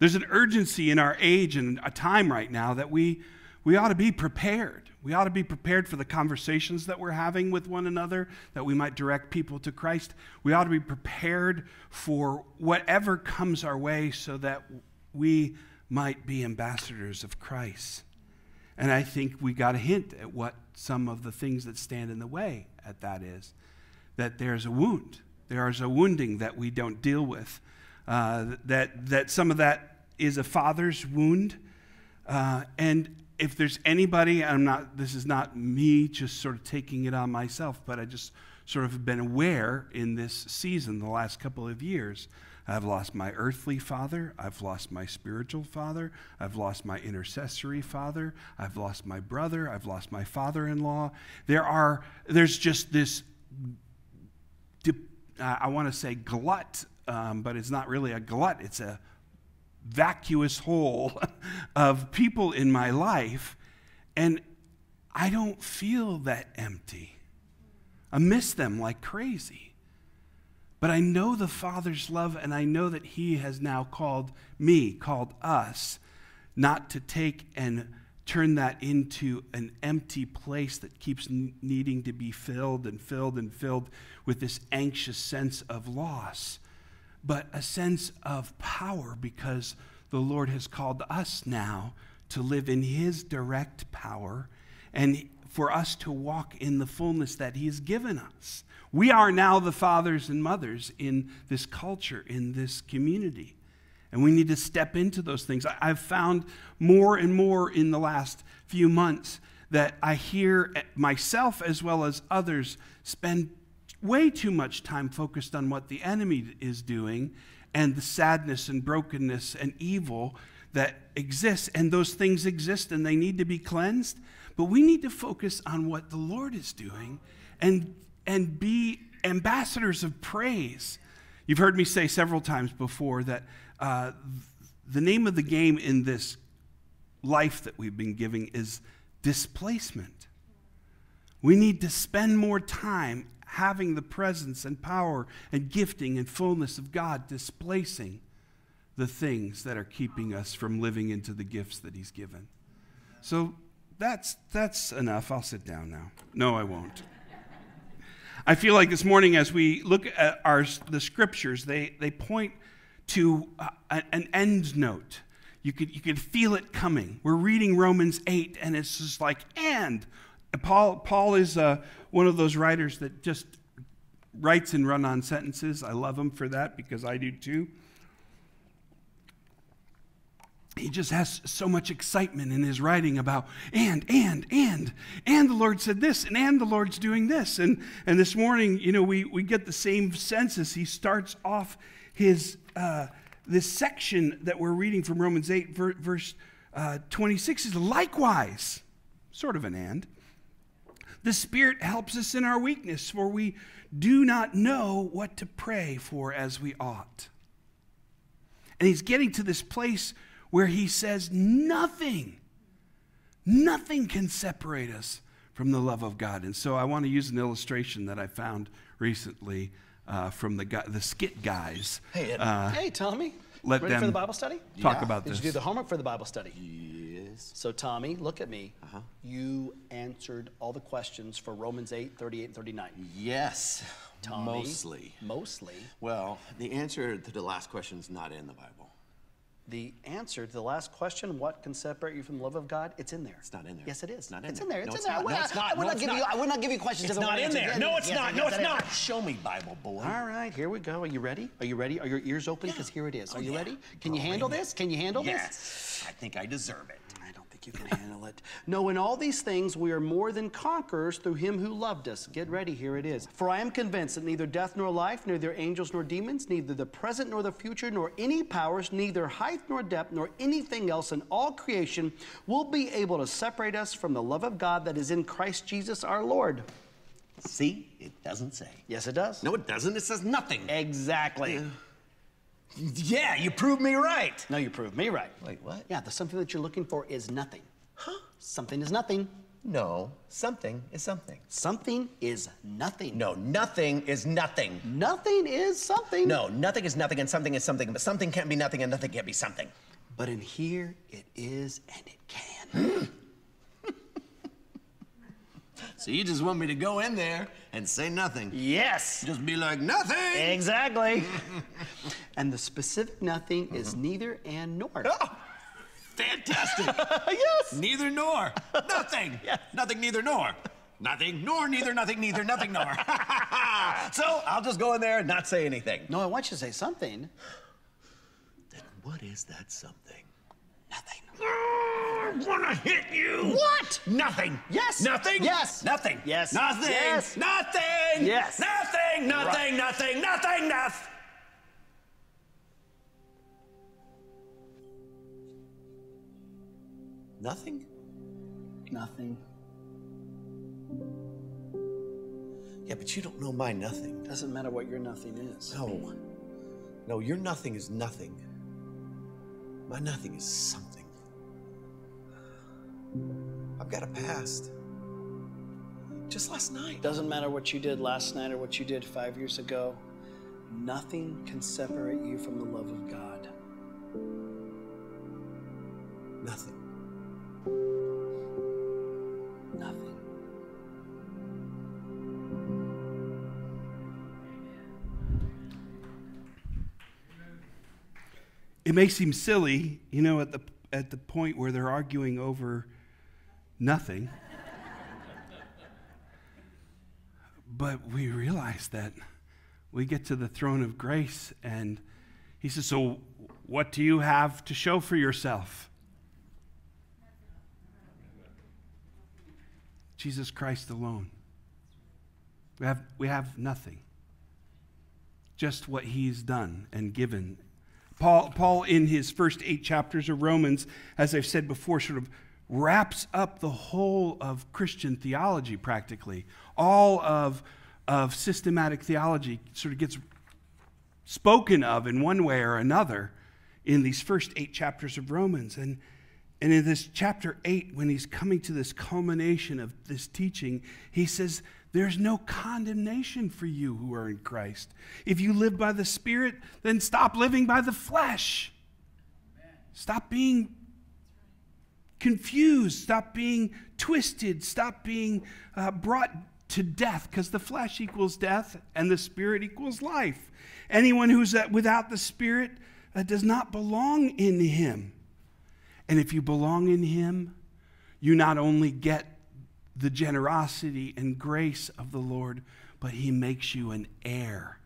There's an urgency in our age and a time right now that we, we ought to be prepared. We ought to be prepared for the conversations that we're having with one another, that we might direct people to Christ. We ought to be prepared for whatever comes our way so that we might be ambassadors of Christ. And I think we got a hint at what some of the things that stand in the way at that is that there's a wound. There is a wounding that we don't deal with. Uh, that, that some of that is a father's wound. Uh, and if there's anybody, I'm not, this is not me just sort of taking it on myself, but I just sort of been aware in this season, the last couple of years. I've lost my earthly father. I've lost my spiritual father. I've lost my intercessory father. I've lost my brother. I've lost my father in law. There are, there's just this, I want to say glut, um, but it's not really a glut, it's a vacuous hole of people in my life, and I don't feel that empty. I miss them like crazy. But I know the Father's love, and I know that He has now called me, called us, not to take and turn that into an empty place that keeps needing to be filled and filled and filled with this anxious sense of loss but a sense of power because the Lord has called us now to live in His direct power and for us to walk in the fullness that He has given us. We are now the fathers and mothers in this culture, in this community. And we need to step into those things. I've found more and more in the last few months that I hear myself as well as others spend way too much time focused on what the enemy is doing and the sadness and brokenness and evil that exists. And those things exist and they need to be cleansed. But we need to focus on what the Lord is doing and, and be ambassadors of praise. You've heard me say several times before that uh, the name of the game in this life that we've been giving is displacement. We need to spend more time having the presence and power and gifting and fullness of God, displacing the things that are keeping us from living into the gifts that He's given. So that's, that's enough. I'll sit down now. No, I won't. I feel like this morning, as we look at our, the scriptures, they, they point to uh, an end note. You could, you could feel it coming. We're reading Romans 8, and it's just like, and. Paul, Paul is uh, one of those writers that just writes in run on sentences. I love him for that because I do too. He just has so much excitement in his writing about and and and and the lord said this and and the lord's doing this. And and this morning you know we we get the same sense as he starts off his uh, this section that we're reading from romans 8 verse uh, 26 is likewise sort of an and the spirit helps us in our weakness for we do not know what to pray for as we ought and he's getting to this place where he says, Nothing, nothing can separate us from the love of God. And so I want to use an illustration that I found recently uh, from the, guy, the skit guys. Hey, uh, hey, Tommy. Let Ready them for the Bible study? talk about Did this. you do the homework for the Bible study? Yes. So, Tommy, look at me. Uh-huh. You answered all the questions for Romans 8, 38, and 39. Yes. Tommy, Mostly. Mostly. Well, the answer to the last question is not in the Bible. The answer to the last question, what can separate you from the love of God? It's in there. It's not in there. Yes, it is. It's not in it's there. in there. It's in there. I would No, not- it's not. I would No, not it's give you. I would not give you questions. It's not in there. No, it's yes, not. yes, No, it's it is. not. Show me, Bible boy. All right, here we go. Are you ready? Are you ready? Are your ears open? Because here it is. Are you yeah. ready? Can you handle this? Can you handle this? Yes. I think I deserve it. You can handle it. No, in all these things we are more than conquerors through him who loved us. Get ready, here it is. For I am convinced that neither death nor life, neither angels nor demons, neither the present nor the future, nor any powers, neither height nor depth, nor anything else in all creation will be able to separate us from the love of God that is in Christ Jesus our Lord. See, it doesn't say. Yes, it does. No, it doesn't. It says nothing. Exactly. Yeah, you proved me right. No, you proved me right. Wait, what? Yeah, the something that you're looking for is nothing. Huh? Something is nothing. No, something is something. Something is nothing. No, nothing is nothing. Nothing is something. No, nothing is nothing and something is something, but something can't be nothing and nothing can't be something. But in here, it is and it can. So you just want me to go in there and say nothing. Yes. Just be like, nothing. Exactly. and the specific nothing is mm-hmm. neither and nor. Oh, fantastic. yes. Neither nor. Nothing. Nothing, neither nor. Nothing, nor, neither, nothing, neither, nothing, nor. so I'll just go in there and not say anything. No, I want you to say something. Then what is that something? Nothing. I wanna hit you. What? Nothing. Yes. Nothing. Yes. Nothing. Yes. Nothing. Yes. Nothing. Yes. Nothing. Nothing. Right. Nothing. Nothing. Nothing. Nothing? Nothing. Yeah, but you don't know my nothing. Doesn't matter what your nothing is. No. No, your nothing is nothing. My nothing is something. I've got a past. Just last night. Doesn't matter what you did last night or what you did five years ago. Nothing can separate you from the love of God. Nothing. It may seem silly, you know, at the at the point where they're arguing over nothing. but we realize that we get to the throne of grace and he says, "So what do you have to show for yourself?" Jesus Christ alone. We have, we have nothing. Just what he's done and given Paul, Paul, in his first eight chapters of Romans, as I've said before, sort of wraps up the whole of Christian theology practically. All of, of systematic theology sort of gets spoken of in one way or another in these first eight chapters of Romans. And, And in this chapter 8, when he's coming to this culmination of this teaching, he says, There's no condemnation for you who are in Christ. If you live by the Spirit, then stop living by the flesh. Stop being confused. Stop being twisted. Stop being uh, brought to death because the flesh equals death and the Spirit equals life. Anyone who's uh, without the Spirit uh, does not belong in him. And if you belong in Him, you not only get the generosity and grace of the Lord, but He makes you an heir.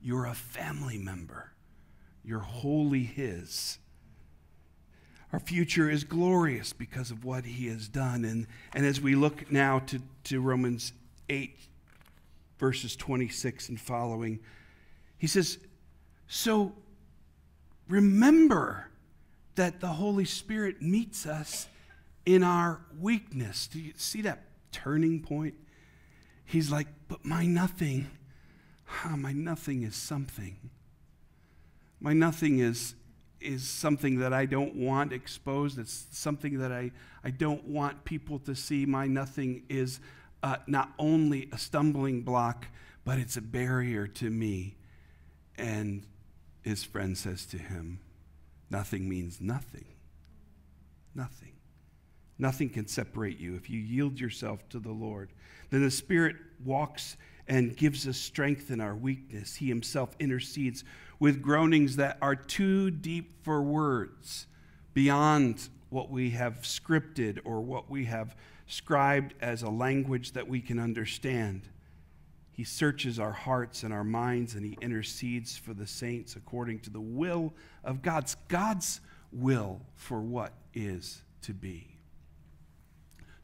You're a family member, you're wholly His. Our future is glorious because of what He has done. And, and as we look now to, to Romans 8, verses 26 and following, He says, So remember that the Holy Spirit meets us in our weakness. Do you see that turning point? He's like, but my nothing, my nothing is something. My nothing is, is something that I don't want exposed. It's something that I, I don't want people to see. My nothing is uh, not only a stumbling block, but it's a barrier to me. And his friend says to him, Nothing means nothing. Nothing. Nothing can separate you if you yield yourself to the Lord. Then the Spirit walks and gives us strength in our weakness. He Himself intercedes with groanings that are too deep for words, beyond what we have scripted or what we have scribed as a language that we can understand. He searches our hearts and our minds and he intercedes for the saints according to the will of God's God's will for what is to be.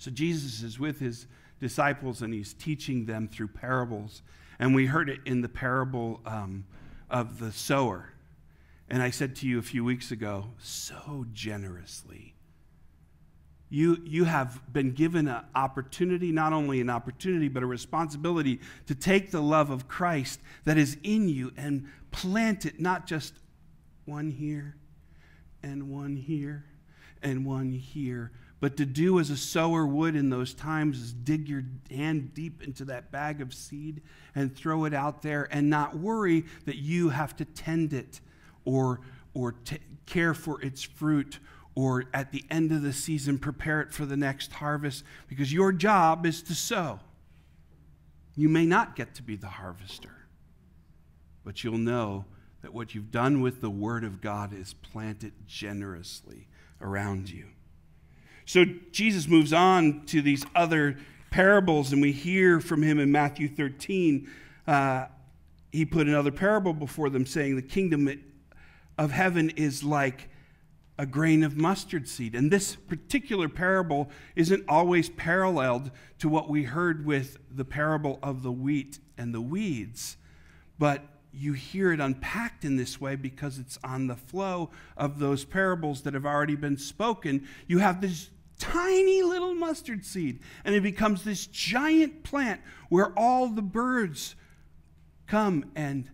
So Jesus is with his disciples and he's teaching them through parables. And we heard it in the parable um, of the sower. And I said to you a few weeks ago, so generously you, you have been given an opportunity, not only an opportunity, but a responsibility to take the love of Christ that is in you and plant it not just one here and one here and one here, but to do as a sower would in those times is dig your hand deep into that bag of seed and throw it out there and not worry that you have to tend it or, or t- care for its fruit or at the end of the season, prepare it for the next harvest because your job is to sow. You may not get to be the harvester, but you'll know that what you've done with the Word of God is planted generously around you. So Jesus moves on to these other parables, and we hear from him in Matthew 13. Uh, he put another parable before them, saying, The kingdom of heaven is like a grain of mustard seed. And this particular parable isn't always paralleled to what we heard with the parable of the wheat and the weeds, but you hear it unpacked in this way because it's on the flow of those parables that have already been spoken. You have this tiny little mustard seed, and it becomes this giant plant where all the birds come and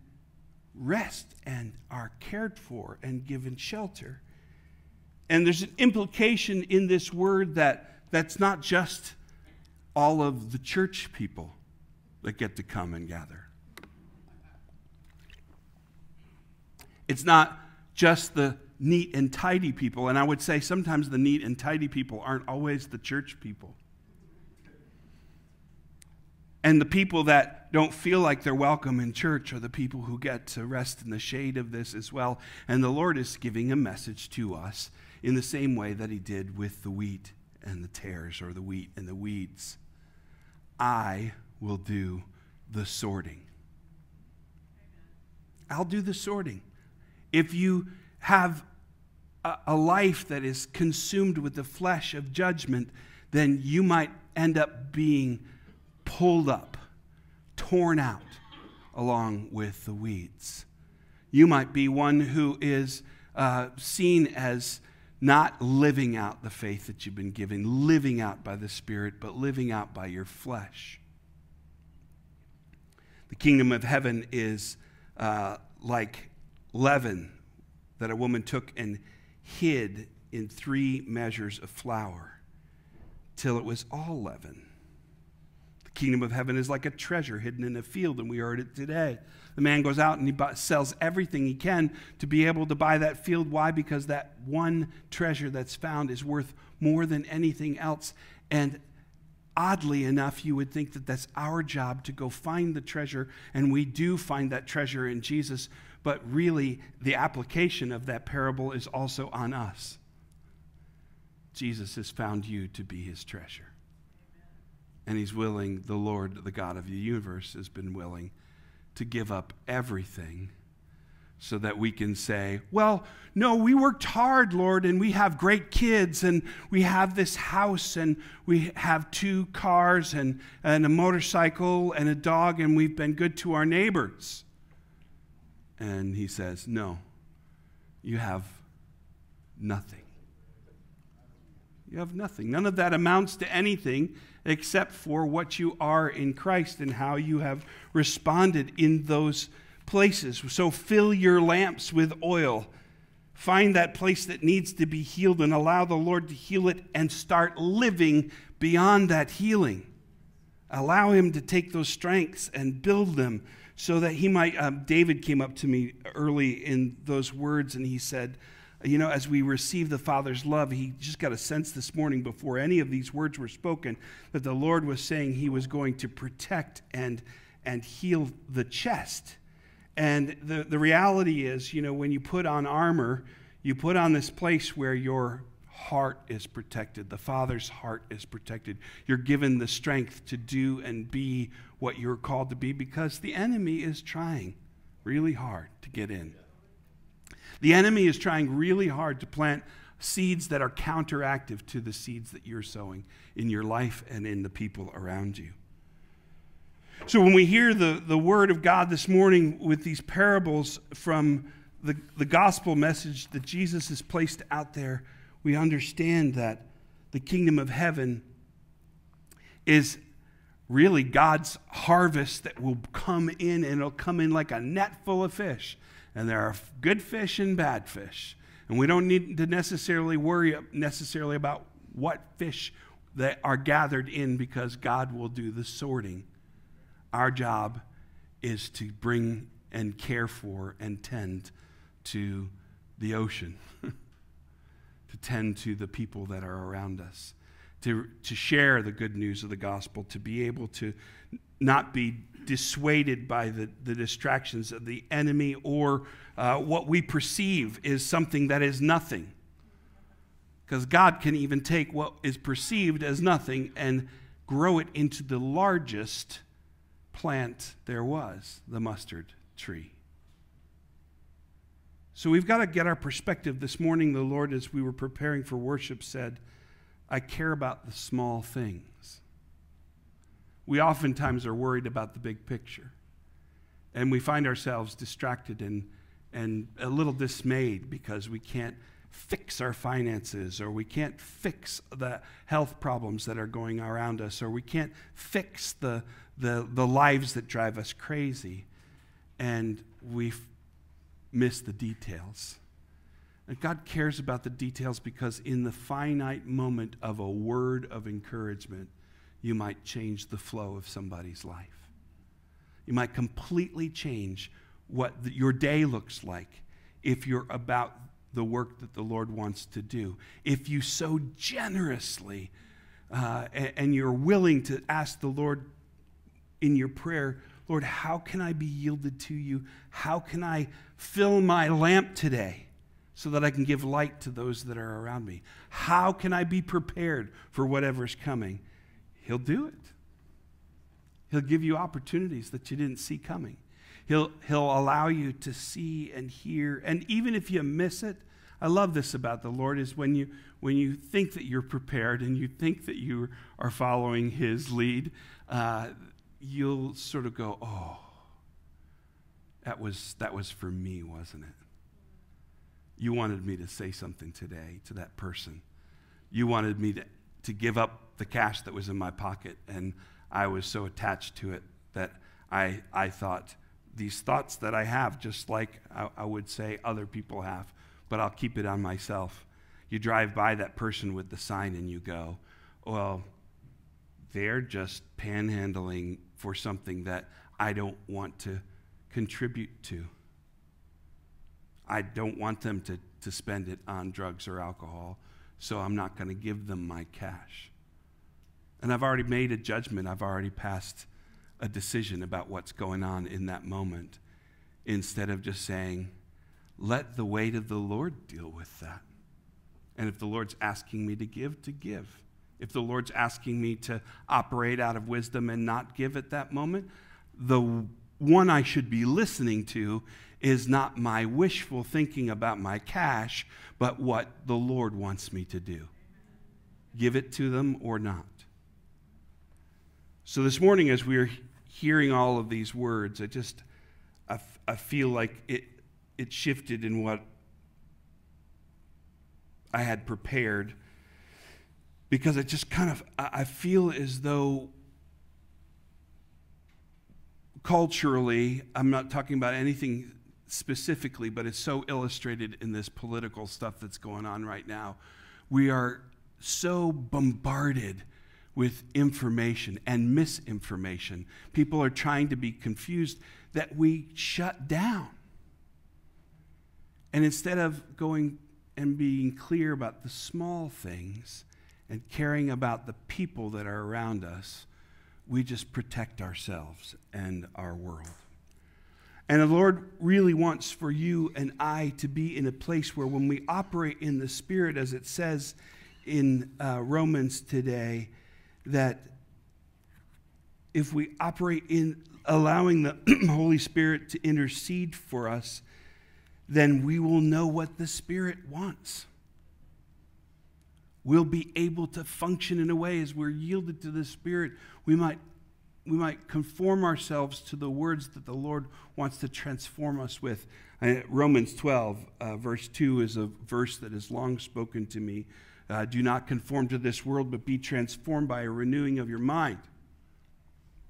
rest and are cared for and given shelter. And there's an implication in this word that that's not just all of the church people that get to come and gather. It's not just the neat and tidy people. And I would say sometimes the neat and tidy people aren't always the church people. And the people that don't feel like they're welcome in church are the people who get to rest in the shade of this as well. And the Lord is giving a message to us in the same way that he did with the wheat and the tares, or the wheat and the weeds. I will do the sorting. I'll do the sorting. If you have a, a, life that is consumed with the flesh of judgment, then you might end up being pulled up, torn out, along with the weeds. You might be one who is uh, seen as not living out the faith that you've been given, living out by the Spirit, but living out by your flesh. The kingdom of heaven is uh, like leaven that a woman took and hid in three measures of flour till it was all leaven. The kingdom of heaven is like a treasure hidden in a field, and we heard it today. The man goes out and he sells everything he can to be able to buy that field. Why? Because that one treasure that's found is worth more than anything else. And oddly enough, you would think that that's our job to go find the treasure, and we do find that treasure in Jesus, but really, the application of that parable is also on us. Jesus has found you to be his treasure. And he's willing, the Lord, the God of the universe, has been willing to give up everything so that we can say, Well, no, we worked hard, Lord, and we have great kids, and we have this house, and we have two cars, and, and a motorcycle, and a dog, and we've been good to our neighbors. And he says, No, you have nothing. You have nothing. None of that amounts to anything except for what you are in Christ and how you have responded in those places. So fill your lamps with oil. Find that place that needs to be healed and allow the Lord to heal it and start living beyond that healing. Allow Him to take those strengths and build them so that He might. Um, David came up to me early in those words and he said, you know, as we receive the Father's love, he just got a sense this morning before any of these words were spoken that the Lord was saying he was going to protect and, and heal the chest. And the, the reality is, you know, when you put on armor, you put on this place where your heart is protected. The Father's heart is protected. You're given the strength to do and be what you're called to be because the enemy is trying really hard to get in. The enemy is trying really hard to plant seeds that are counteractive to the seeds that you're sowing in your life and in the people around you. So when we hear the, the word of God this morning with these parables from the, the gospel message that Jesus has placed out there, we understand that the kingdom of heaven is really God's harvest that will come in and it'll come in like a net full of fish. And there are good fish and bad fish. And we don't need to necessarily worry necessarily about what fish that are gathered in because God will do the sorting. Our job is to bring and care for and tend to the ocean, to tend to the people that are around us, to, to share the good news of the gospel, to be able to not be dissuaded by the, the distractions of the enemy or uh, what we perceive is something that is nothing. Because God can even take what is perceived as nothing and grow it into the largest plant there was the mustard tree. So we've got to get our perspective. This morning, the Lord, as we were preparing for worship, said, I care about the small things we oftentimes are worried about the big picture. And we find ourselves distracted and, and a little dismayed because we can't fix our finances or we can't fix the health problems that are going around us or we can't fix the, the, the lives that drive us crazy. And we miss the details. And God cares about the details because in the finite moment of a word of encouragement, you might change the flow of somebody's life. You might completely change what the, your day looks like if you're about the work that the Lord wants to do. If you so generously uh, and, and you're willing to ask the Lord in your prayer, Lord, how can I be yielded to you? How can I fill my lamp today so that I can give light to those that are around me? How can I be prepared for whatever's coming? He'll do it. He'll give you opportunities that you didn't see coming. He'll, he'll allow you to see and hear. And even if you miss it, I love this about the Lord is when you, when you think that you're prepared and you think that you are following His lead, uh, you'll sort of go, oh, that was, that was for me, wasn't it? You wanted me to say something today to that person. You wanted me to, to give up the cash that was in my pocket, and I was so attached to it that I, I thought these thoughts that I have, just like I, I would say other people have, but I'll keep it on myself. you drive by that person with the sign and you go, well, they're just panhandling for something that I don't want to contribute to. I don't want them to, to spend it on drugs or alcohol, so I'm not going to give them my cash. And I've already made a judgment, I've already passed a decision about what's going on in that moment instead of just saying, let the weight of the Lord deal with that. And if the Lord's asking me to give, to give. If the Lord's asking me to operate out of wisdom and not give at that moment, the one I should be listening to is not my wishful thinking about my cash, but what the Lord wants me to do. Give it to them or not. So this morning, as we are hearing all of these words, I just I, I feel like it it shifted in what I had prepared because it just kind of I feel as though culturally, I'm not talking about anything specifically, but it's so illustrated in this political stuff that's going on right now. We are so bombarded with information and misinformation. People are trying to be confused that we shut down. And instead of going and being clear about the small things and caring about the people that are around us, we just protect ourselves and our world. And the Lord really wants for you and I to be in a place where when we operate in the Spirit, as it says in uh, Romans today, that if we operate in allowing the Holy Spirit to intercede for us, then we will know what the Spirit wants. We'll be able to function in a way as we're yielded to the Spirit. We might, we might conform ourselves to the words that the Lord wants to transform us with. Uh, Romans 12, uh, verse 2, is a verse that has long spoken to me. Uh, Do not conform to this world, but be transformed by a renewing of your mind.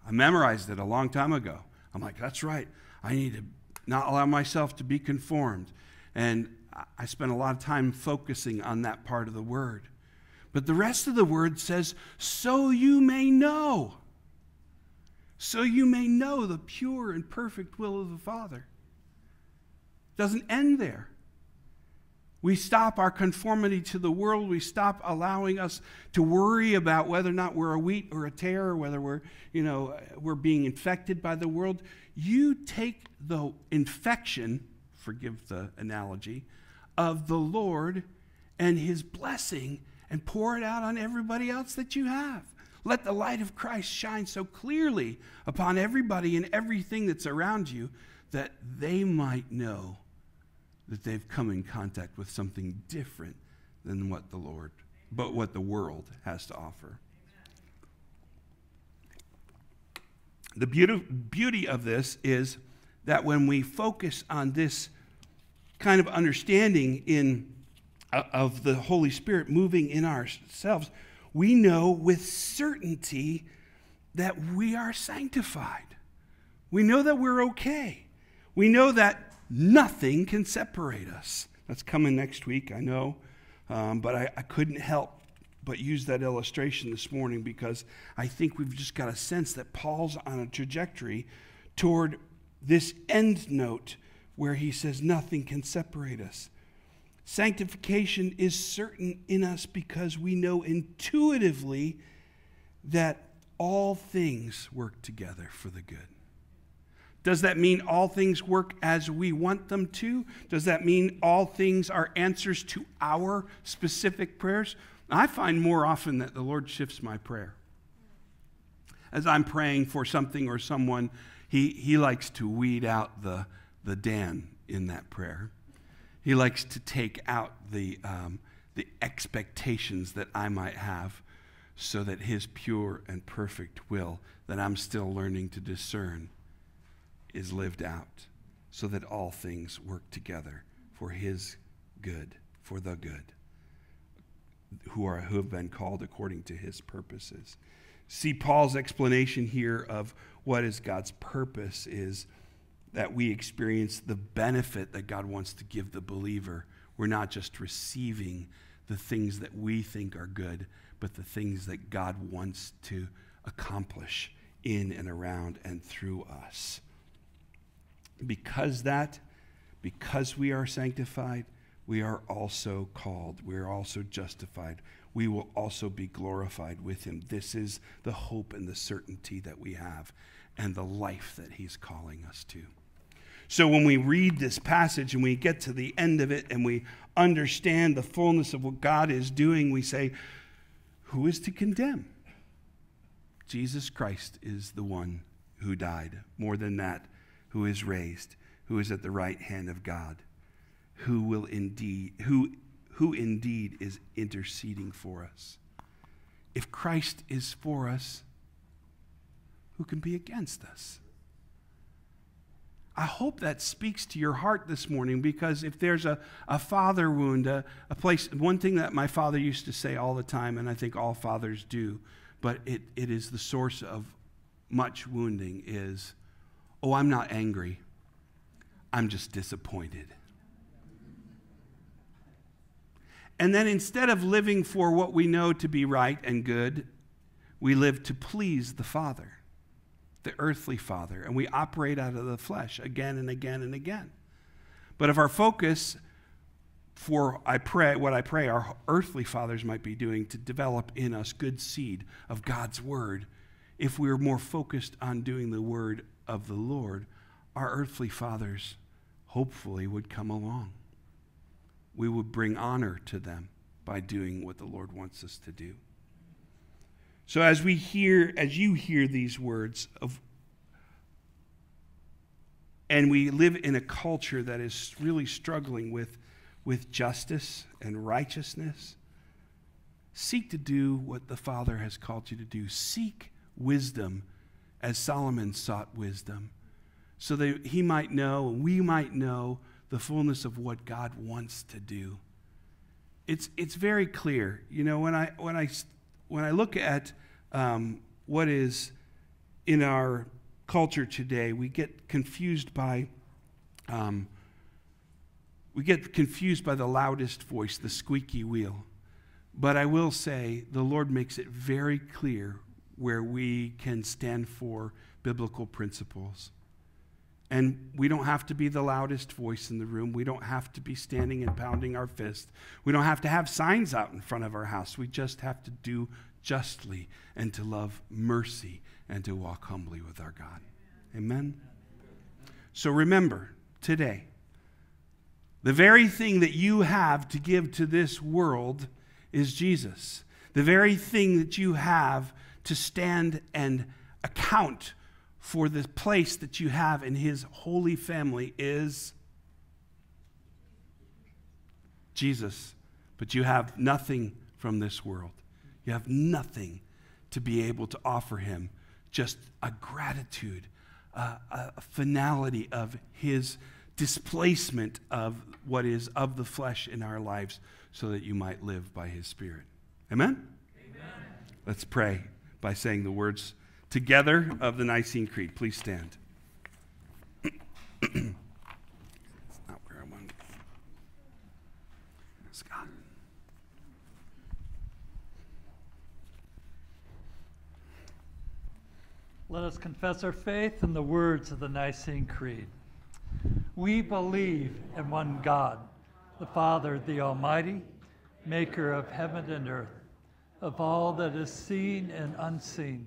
I memorized it a long time ago. I'm like, that's right. I need to not allow myself to be conformed. And I spent a lot of time focusing on that part of the word. But the rest of the word says, so you may know. So you may know the pure and perfect will of the Father. Doesn't end there. We stop our conformity to the world. We stop allowing us to worry about whether or not we're a wheat or a tare, or whether we're, you know, we're being infected by the world. You take the infection, forgive the analogy, of the Lord and his blessing and pour it out on everybody else that you have. Let the light of Christ shine so clearly upon everybody and everything that's around you that they might know that they've come in contact with something different than what the Lord, but what the world has to offer. The beauty, of this is that when we focus on this kind of understanding in, uh, of the Holy Spirit moving in ourselves, we know with certainty that we are sanctified. We know that we're okay. We know that Nothing can separate us. That's coming next week, I know. Um, but I, I couldn't help but use that illustration this morning because I think we've just got a sense that Paul's on a trajectory toward this end note where he says, Nothing can separate us. Sanctification is certain in us because we know intuitively that all things work together for the good. Does that mean all things work as we want them to? Does that mean all things are answers to our specific prayers? I find more often that the Lord shifts my prayer. As I'm praying for something or someone, he, he likes to weed out the, the Dan in that prayer. He likes to take out the, um, the expectations that I might have so that his pure and perfect will that I'm still learning to discern is lived out so that all things work together for his good, for the good, who, are, who have been called according to his purposes. See, Paul's explanation here of what is God's purpose is that we experience the benefit that God wants to give the believer. We're not just receiving the things that we think are good, but the things that God wants to accomplish in and around and through us. Because that, because we are sanctified, we are also called, we are also justified, we will also be glorified with him. This is the hope and the certainty that we have and the life that he's calling us to. So when we read this passage and we get to the end of it and we understand the fullness of what God is doing, we say, Who is to condemn? Jesus Christ is the one who died. More than that, who is raised, who is at the right hand of God, who will indeed, who, who indeed is interceding for us. If Christ is for us, who can be against us? I hope that speaks to your heart this morning because if there's a, a father wound, a, a place, one thing that my father used to say all the time, and I think all fathers do, but it, it is the source of much wounding, is, oh, I'm not angry. I'm just disappointed. And then instead of living for what we know to be right and good, we live to please the Father the earthly father, and we operate out of the flesh again and again and again. But if our focus for I pray what I pray our earthly fathers might be doing to develop in us good seed of God's word, if we are more focused on doing the word of the Lord, our earthly fathers hopefully would come along. We would bring honor to them by doing what the Lord wants us to do. So as we hear, as you hear these words of, and we live in a culture that is really struggling with, with justice and righteousness, seek to do what the Father has called you to do. Seek wisdom as Solomon sought wisdom, so that he might know and we might know the fullness of what God wants to do. It's, it's very clear. You know, when I, when I when I look at um, what is in our culture today, we get confused by. Um, we get confused by the loudest voice, the squeaky wheel. But I will say the Lord makes it very clear where we can stand for biblical principles. And we don't have to be the loudest voice in the room. We don't have to be standing and pounding our fist. We don't have to have signs out in front of our house. We just have to do justly and to love mercy and to walk humbly with our God. Amen? So remember today, the very thing that you have to give to this world is Jesus. The very thing that you have to stand and account for the place that you have in his holy family is Jesus. But you have nothing from this world. You have nothing to be able to offer him, just a gratitude, a, a finality of his displacement of what is of the flesh in our lives so that you might live by his spirit. Amen? Amen. Let's pray by saying the words together of the Nicene Creed. Please stand. not where I. Scott. Let us confess our faith in the words of the Nicene Creed. We believe in one God, the Father, the Almighty, maker of heaven and earth, of all that is seen and unseen.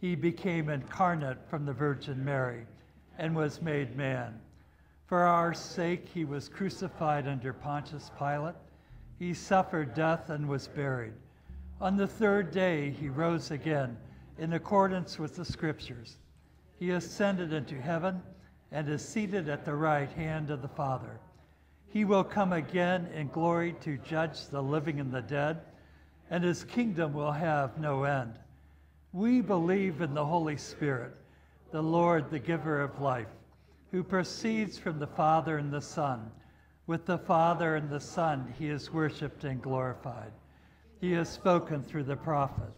he became incarnate from the Virgin Mary and was made man. For our sake, he was crucified under Pontius Pilate. He suffered death and was buried. On the third day, he rose again in accordance with the Scriptures. He ascended into heaven and is seated at the right hand of the Father. He will come again in glory to judge the living and the dead, and his kingdom will have no end. We believe in the Holy Spirit, the Lord, the giver of life, who proceeds from the Father and the Son. With the Father and the Son, he is worshiped and glorified. He has spoken through the prophet.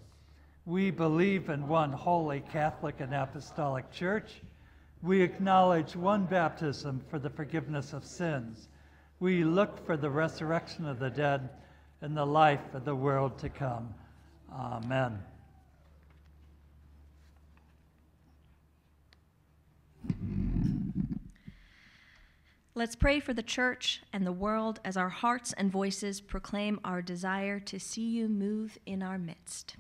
We believe in one holy Catholic and Apostolic Church. We acknowledge one baptism for the forgiveness of sins. We look for the resurrection of the dead and the life of the world to come. Amen. Let's pray for the church and the world as our hearts and voices proclaim our desire to see you move in our midst.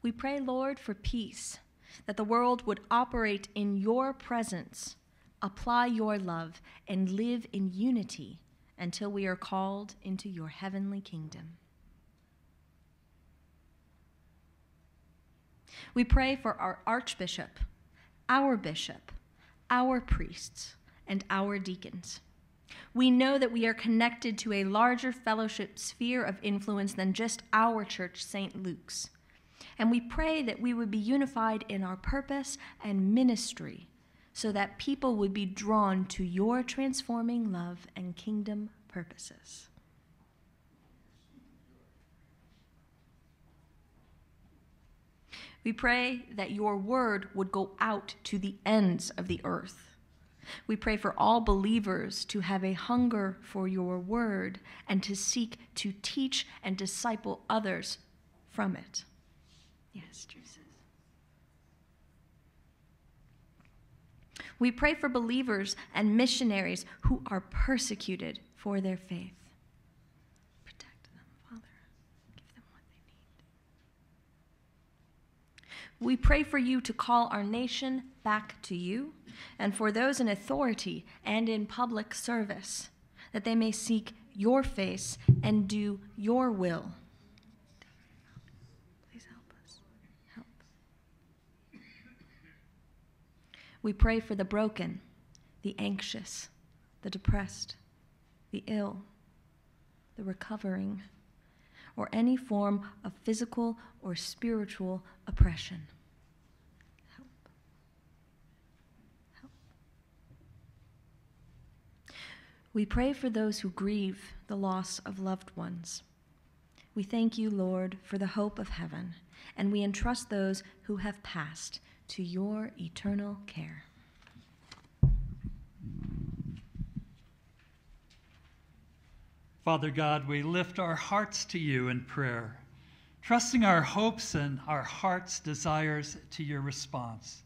We pray, Lord, for peace, that the world would operate in your presence, apply your love, and live in unity until we are called into your heavenly kingdom. We pray for our Archbishop, our Bishop, our priests, and our deacons. We know that we are connected to a larger fellowship sphere of influence than just our church, St. Luke's. And we pray that we would be unified in our purpose and ministry so that people would be drawn to your transforming love and kingdom purposes. We pray that your word would go out to the ends of the earth. We pray for all believers to have a hunger for your word and to seek to teach and disciple others from it. Yes, Jesus. We pray for believers and missionaries who are persecuted for their faith. Protect them, Father. Give them what they need. We pray for you to call our nation back to you, and for those in authority and in public service, that they may seek your face and do your will. Please help us. Help. We pray for the broken, the anxious, the depressed, the ill, the recovering, or any form of physical or spiritual oppression. Help. Help. We pray for those who grieve the loss of loved ones. We thank you, Lord, for the hope of heaven, and we entrust those who have passed to your eternal care. Father God, we lift our hearts to you in prayer, trusting our hopes and our heart's desires to your response.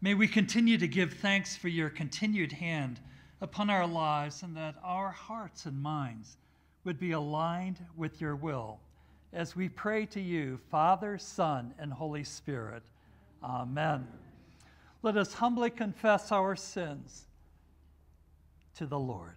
May we continue to give thanks for your continued hand upon our lives and that our hearts and minds would be aligned with your will as we pray to you, Father, Son, and Holy Spirit. Amen. Let us humbly confess our sins to the Lord.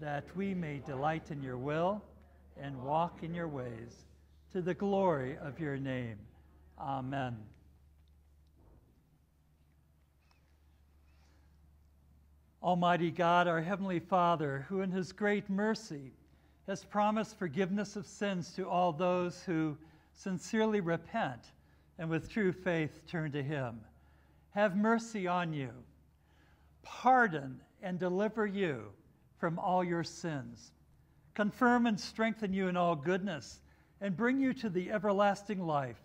that we may delight in your will and walk in your ways to the glory of your name. Amen. Almighty God, our Heavenly Father, who in His great mercy has promised forgiveness of sins to all those who sincerely repent and with true faith turn to Him, have mercy on you, pardon and deliver you from all your sins, confirm and strengthen you in all goodness, and bring you to the everlasting life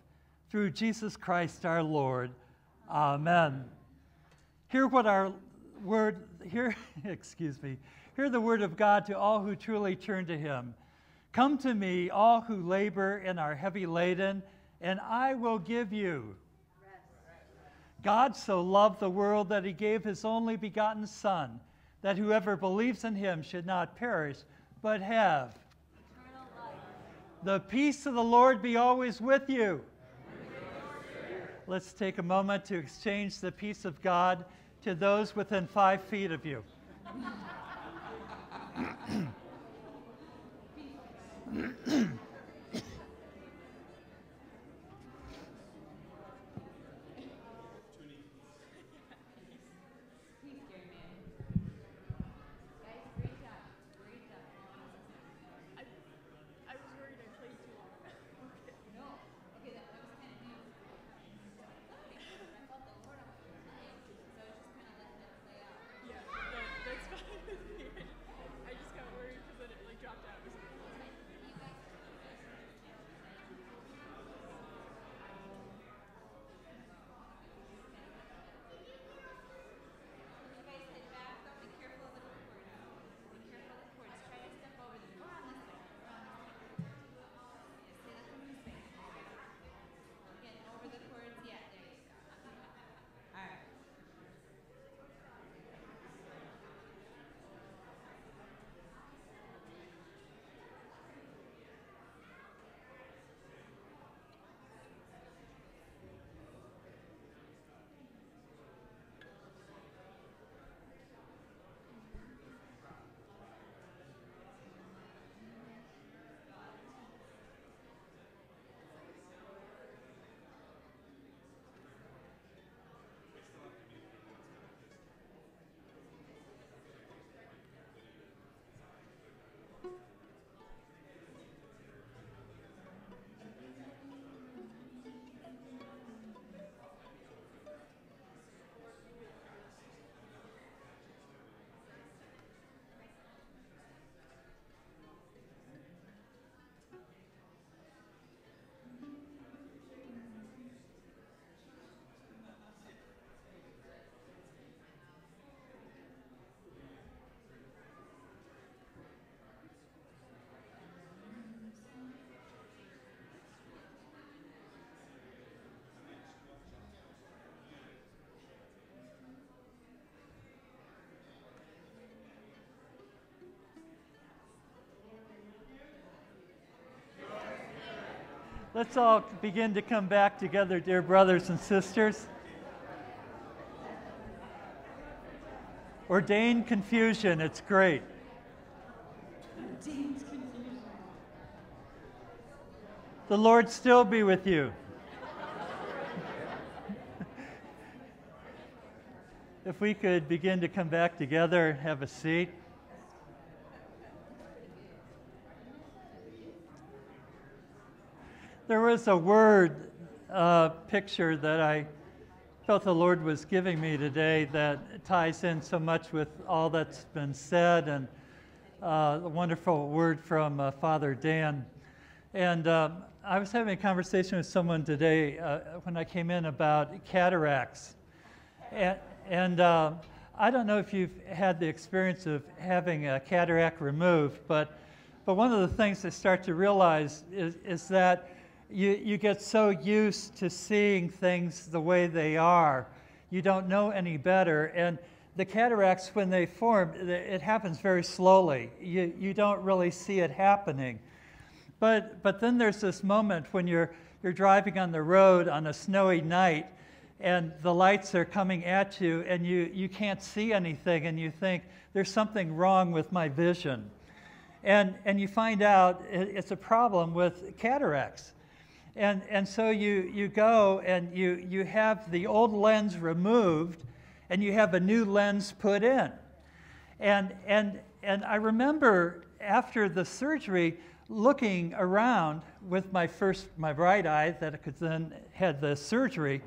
through Jesus Christ our Lord. Amen. Hear what our word, hear, excuse me, hear the word of God to all who truly turn to him. Come to me, all who labor and are heavy laden, and I will give you God so loved the world that he gave his only begotten Son, that whoever believes in him should not perish, but have the peace of the Lord be always with you. Let's take a moment to exchange the peace of God to those within five feet of you. Let's all begin to come back together, dear brothers and sisters. Ordained confusion, it's great. The Lord still be with you. if we could begin to come back together, have a seat. Was a word uh, picture that I felt the Lord was giving me today that ties in so much with all that's been said and uh, a wonderful word from uh, Father Dan. And um, I was having a conversation with someone today uh, when I came in about cataracts. And, and uh, I don't know if you've had the experience of having a cataract removed, but, but one of the things I start to realize is, is that you, you get so used to seeing things the way they are, you don't know any better. And the cataracts, when they form, it happens very slowly. You, you don't really see it happening. But, but then there's this moment when you're, you're driving on the road on a snowy night and the lights are coming at you and you, you can't see anything and you think, there's something wrong with my vision. And, and you find out it's a problem with cataracts. And, and so you, you go and you, you have the old lens removed and you have a new lens put in. And, and, and I remember after the surgery looking around with my first, my right eye that I could then had the surgery,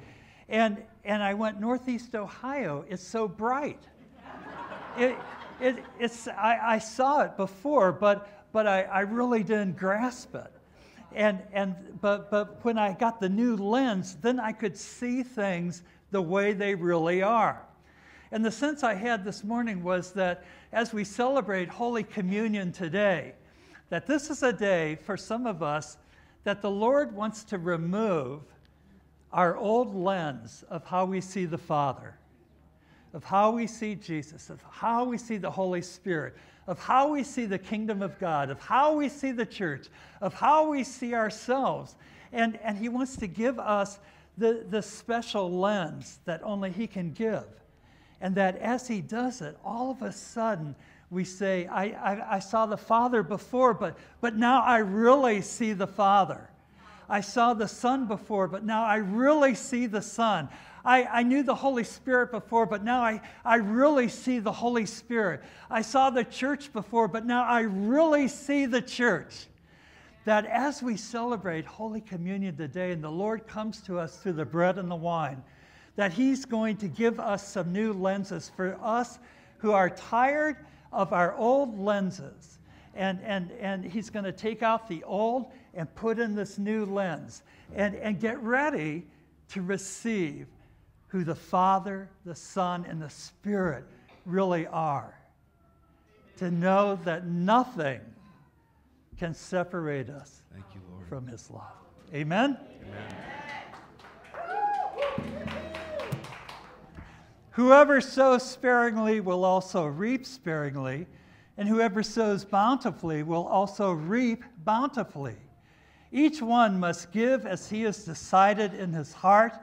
and, and I went Northeast Ohio. It's so bright. it, it, it's, I, I saw it before, but, but I, I really didn't grasp it. And, and, but, but when I got the new lens, then I could see things the way they really are. And the sense I had this morning was that as we celebrate Holy Communion today, that this is a day for some of us that the Lord wants to remove our old lens of how we see the Father, of how we see Jesus, of how we see the Holy Spirit, of how we see the kingdom of God, of how we see the church, of how we see ourselves. And, and He wants to give us the, the special lens that only He can give. And that as He does it, all of a sudden, we say, I, I, I, saw the Father before, but, but now I really see the Father. I saw the Son before, but now I really see the Son. I, I knew the Holy Spirit before, but now I, I really see the Holy Spirit. I saw the church before, but now I really see the church. That as we celebrate Holy Communion today and the Lord comes to us through the bread and the wine, that He's going to give us some new lenses for us who are tired of our old lenses. And, and, and He's going to take out the old and put in this new lens and, and get ready to receive who the Father, the Son, and the Spirit really are. To know that nothing can separate us you, from His love. Amen? Amen. Whoever sows sparingly will also reap sparingly, and whoever sows bountifully will also reap bountifully. Each one must give as he has decided in his heart,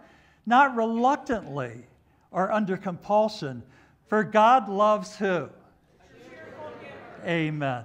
not reluctantly or under compulsion, for God loves who? Amen.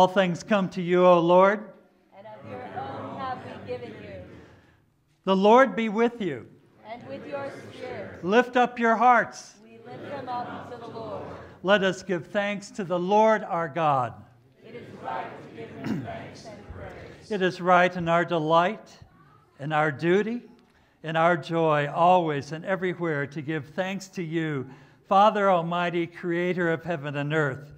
All things come to you, O Lord. and of your own have we given you, The Lord be with you. and with your spirit Lift up your hearts. we lift them up to the Lord. Let us give thanks to the Lord our God. It is right to give him thanks and praise. It is right in our delight, in our duty, in our joy, always and everywhere to give thanks to you, Father Almighty, creator of heaven and earth,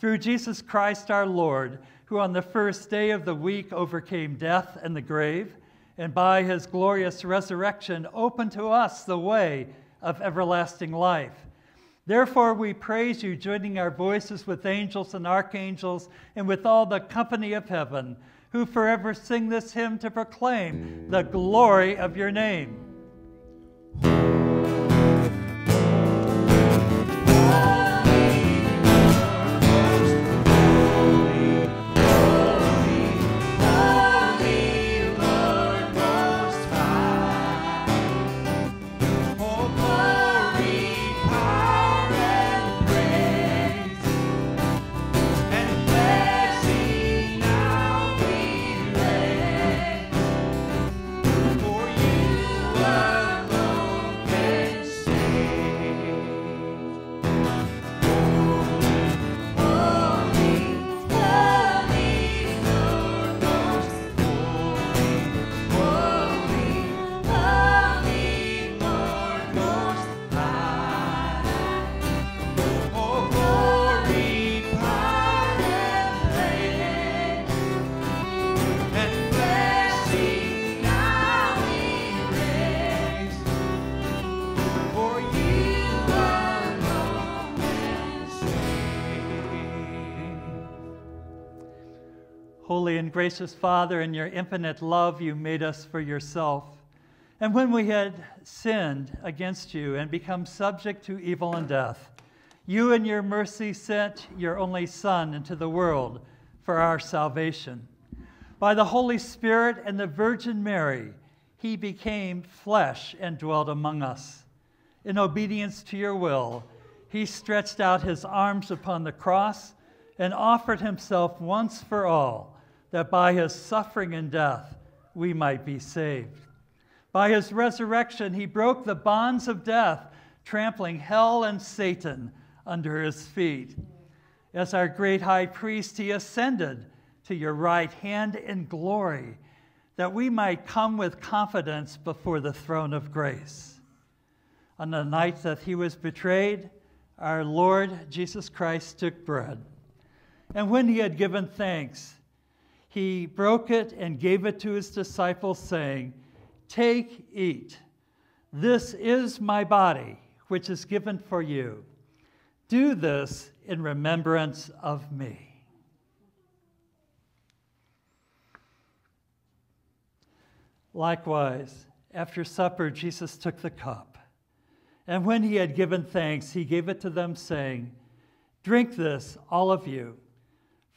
through Jesus Christ our Lord, who on the first day of the week overcame death and the grave, and by his glorious resurrection opened to us the way of everlasting life. Therefore, we praise you, joining our voices with angels and archangels and with all the company of heaven, who forever sing this hymn to proclaim the glory of your name. Gracious Father, in your infinite love, you made us for yourself. And when we had sinned against you and become subject to evil and death, you in your mercy sent your only Son into the world for our salvation. By the Holy Spirit and the Virgin Mary, he became flesh and dwelt among us. In obedience to your will, he stretched out his arms upon the cross and offered himself once for all, that by his suffering and death we might be saved. By his resurrection, he broke the bonds of death, trampling hell and Satan under his feet. As our great high priest, he ascended to your right hand in glory, that we might come with confidence before the throne of grace. On the night that he was betrayed, our Lord Jesus Christ took bread. And when he had given thanks, he broke it and gave it to his disciples, saying, Take, eat. This is my body, which is given for you. Do this in remembrance of me. Likewise, after supper, Jesus took the cup. And when he had given thanks, he gave it to them, saying, Drink this, all of you,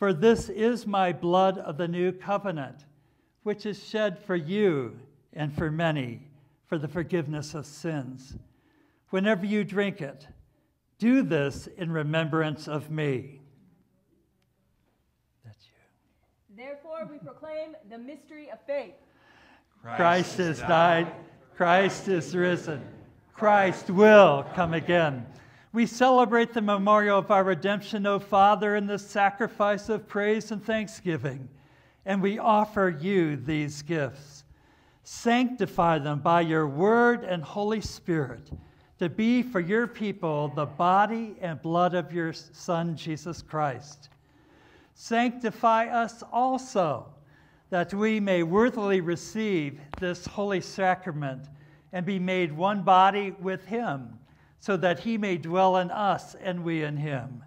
for this is my blood of the new covenant, which is shed for you and for many for the forgiveness of sins. Whenever you drink it, do this in remembrance of me. That's you. Therefore, we proclaim the mystery of faith. Christ, Christ has died, Christ is risen, Christ will come again. We celebrate the memorial of our redemption, O Father, in the sacrifice of praise and thanksgiving, and we offer you these gifts. Sanctify them by your word and Holy Spirit to be for your people the body and blood of your Son, Jesus Christ. Sanctify us also that we may worthily receive this holy sacrament and be made one body with him, so that he may dwell in us and we in him.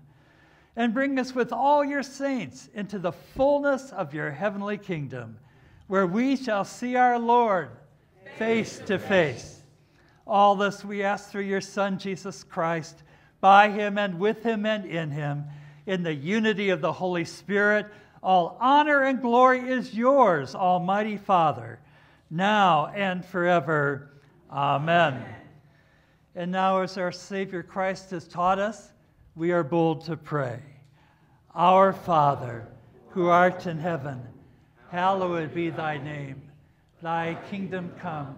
And bring us with all your saints into the fullness of your heavenly kingdom, where we shall see our Lord face to face. All this we ask through your Son, Jesus Christ, by him and with him and in him, in the unity of the Holy Spirit all honor and glory is yours, Almighty Father, now and forever. Amen. And now, as our Savior Christ has taught us, we are bold to pray. Our Father, who art in heaven, hallowed be thy name. Thy kingdom come,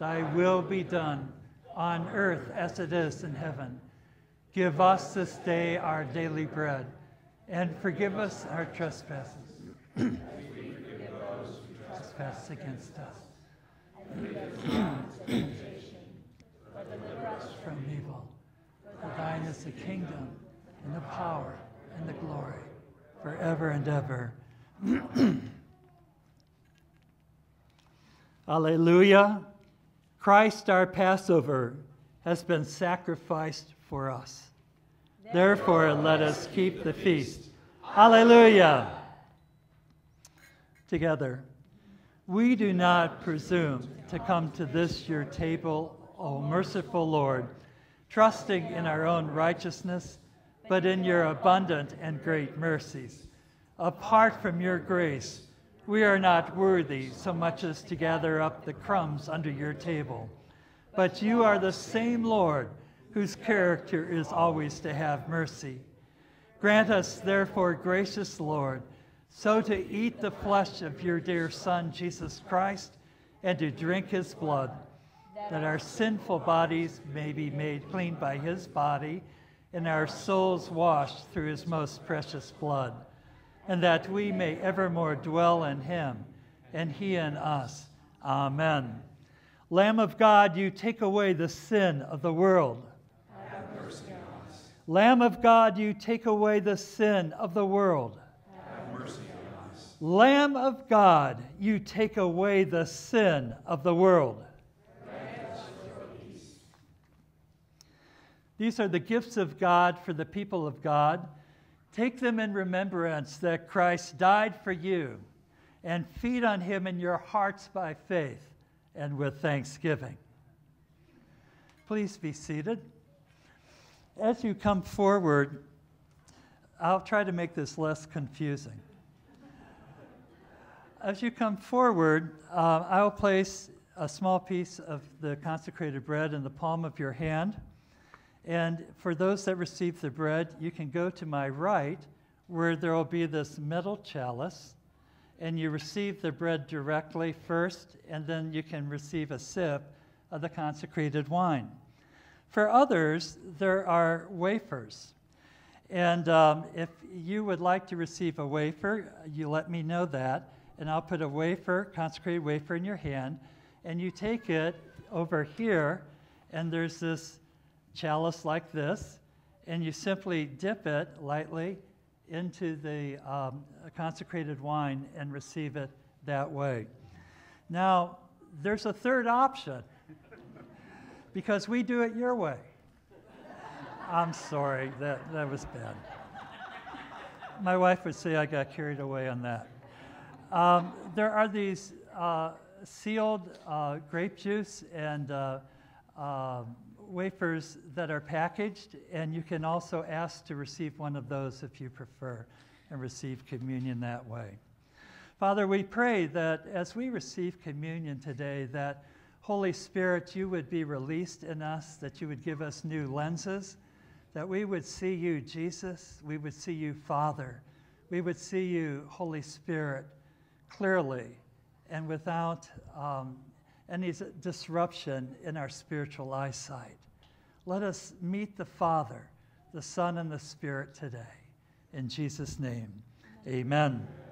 thy will be done, on earth as it is in heaven. Give us this day our daily bread and forgive us our trespasses. trespass against us. from evil. For thine is the kingdom and the power and the glory forever and ever. Alleluia. Christ our Passover has been sacrificed for us. Therefore, let us keep the feast. Hallelujah. Together, we do not presume to come to this your table, O merciful Lord, trusting in our own righteousness, but in your abundant and great mercies. Apart from your grace, we are not worthy so much as to gather up the crumbs under your table. But you are the same Lord whose character is always to have mercy. Grant us, therefore, gracious Lord, so to eat the flesh of your dear Son, Jesus Christ, and to drink his blood, that our sinful bodies may be made clean by his body, and our souls washed through his most precious blood, and that we may evermore dwell in him, and he in us. Amen. Lamb of God, you take away the sin of the world. Have mercy on us. Lamb of God, you take away the sin of the world. Have mercy on us. Lamb of God, you take away the sin of the world. These are the gifts of God for the people of God. Take them in remembrance that Christ died for you, and feed on him in your hearts by faith and with thanksgiving. Please be seated. As you come forward, I'll try to make this less confusing. As you come forward, uh, I will place a small piece of the consecrated bread in the palm of your hand. And for those that receive the bread, you can go to my right, where there will be this metal chalice, and you receive the bread directly first, and then you can receive a sip of the consecrated wine. For others, there are wafers. And um, if you would like to receive a wafer, you let me know that, and I'll put a wafer, consecrated wafer, in your hand, and you take it over here, and there's this chalice like this, and you simply dip it lightly into the um, consecrated wine and receive it that way. Now, there's a third option because we do it your way. I'm sorry, that, that was bad. My wife would say I got carried away on that. Um, there are these uh, sealed uh, grape juice and uh, um, wafers that are packaged, and you can also ask to receive one of those if you prefer and receive communion that way. Father, we pray that as we receive communion today, that Holy Spirit, you would be released in us, that you would give us new lenses, that we would see you, Jesus, we would see you, Father, we would see you, Holy Spirit, clearly and without um, any disruption in our spiritual eyesight. Let us meet the Father, the Son, and the Spirit today. In Jesus' name, amen. Walking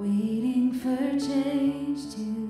Waiting for change to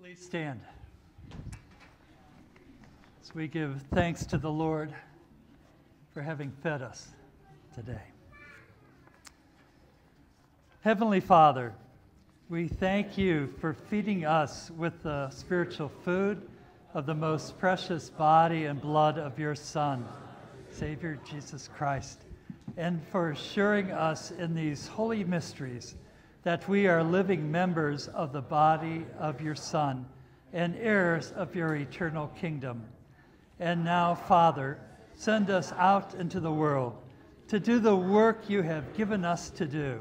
Please stand. As we give thanks to the Lord for having fed us today. Heavenly Father, we thank you for feeding us with the spiritual food of the most precious body and blood of your Son, Savior Jesus Christ, and for assuring us in these holy mysteries that we are living members of the body of your Son and heirs of your eternal kingdom. And now, Father, send us out into the world to do the work you have given us to do,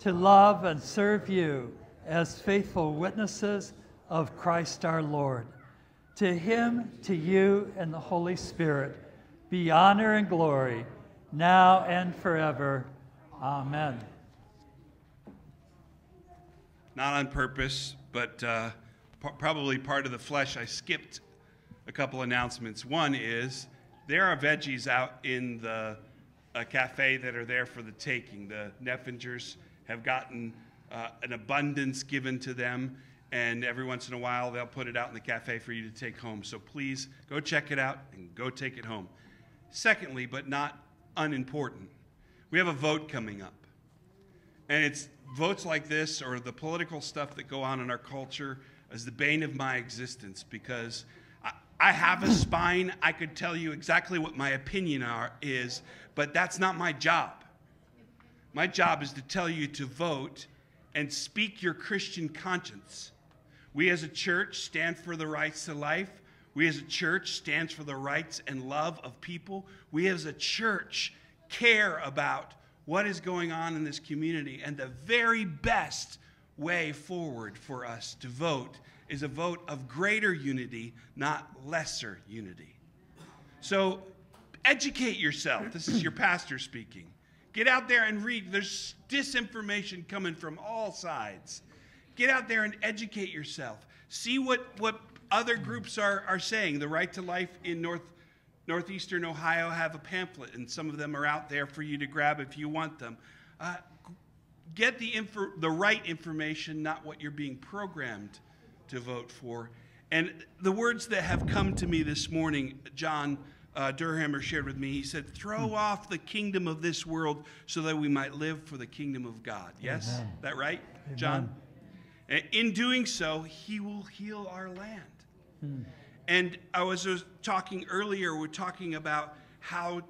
to love and serve you as faithful witnesses of Christ our Lord. To him, to you, and the Holy Spirit be honor and glory, now and forever. Amen. Not on purpose, but uh, p- probably part of the flesh. I skipped a couple announcements. One is there are veggies out in the uh, cafe that are there for the taking. The Neffingers have gotten uh, an abundance given to them, and every once in a while they'll put it out in the cafe for you to take home. So please go check it out and go take it home. Secondly, but not unimportant, we have a vote coming up. And it's votes like this or the political stuff that go on in our culture is the bane of my existence because I, I have a spine. I could tell you exactly what my opinion are, is, but that's not my job. My job is to tell you to vote and speak your Christian conscience. We as a church stand for the rights to life. We as a church stands for the rights and love of people. We as a church care about what is going on in this community and the very best way forward for us to vote is a vote of greater unity, not lesser unity. So educate yourself. This is your pastor speaking. Get out there and read. There's disinformation coming from all sides. Get out there and educate yourself. See what, what other groups are, are saying. The Right to Life in North, Northeastern Ohio have a pamphlet, and some of them are out there for you to grab if you want them. Uh, get the, info, the right information, not what you're being programmed to vote for. And the words that have come to me this morning, John uh, Durhammer shared with me, he said, Throw off the kingdom of this world so that we might live for the kingdom of God. Yes? Amen. That right, Amen. John? In doing so, he will heal our land. Hmm. And I was uh, talking earlier, we're talking about how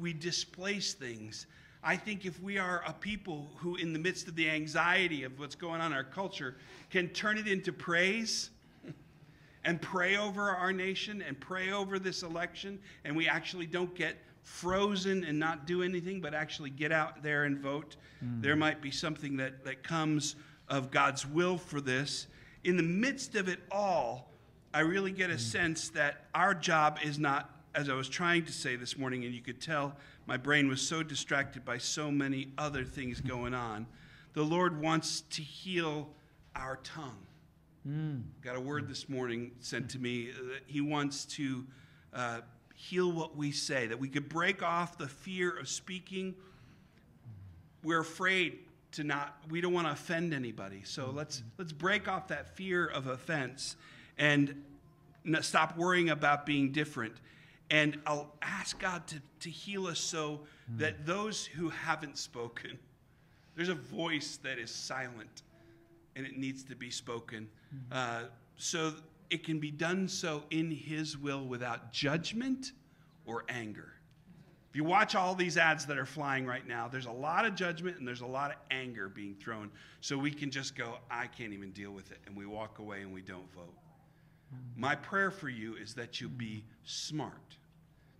we displace things. I think if we are a people who, in the midst of the anxiety of what's going on in our culture, can turn it into praise and pray over our nation and pray over this election, and we actually don't get frozen and not do anything, but actually get out there and vote, Mm. there might be something that, that comes of God's will for this. In the midst of it all, I really get a sense that our job is not, as I was trying to say this morning, and you could tell my brain was so distracted by so many other things going on. The Lord wants to heal our tongue. Mm. Got a word this morning sent to me uh, that He wants to uh, heal what we say, that we could break off the fear of speaking. We're afraid to not, we don't want to offend anybody. So let's, let's break off that fear of offense and stop worrying about being different. And I'll ask God to, to heal us so that those who haven't spoken, there's a voice that is silent and it needs to be spoken. Uh, so it can be done so in His will without judgment or anger. If you watch all these ads that are flying right now, there's a lot of judgment and there's a lot of anger being thrown. So we can just go, I can't even deal with it. And we walk away and we don't vote. My prayer for you is that you'll be smart,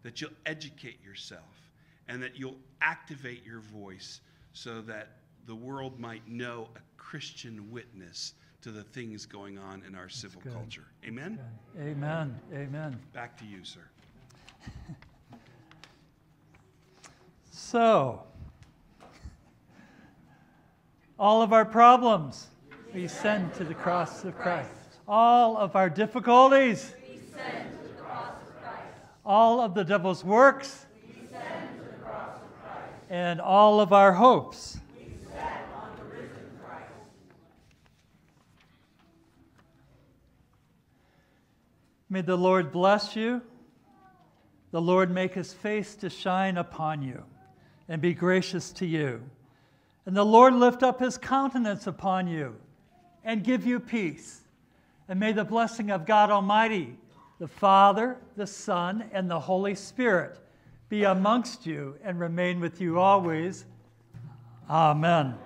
that you'll educate yourself, and that you'll activate your voice so that the world might know a Christian witness to the things going on in our civil good. culture. Amen? Amen. Amen. Back to you, sir. So, all of our problems we send to the cross of Christ. All of our difficulties, all of the devil's works, and all of our hopes. May the Lord bless you. The Lord make his face to shine upon you and be gracious to you. And the Lord lift up his countenance upon you and give you peace. And may the blessing of God Almighty, the Father, the Son, and the Holy Spirit be amongst you and remain with you always. Amen.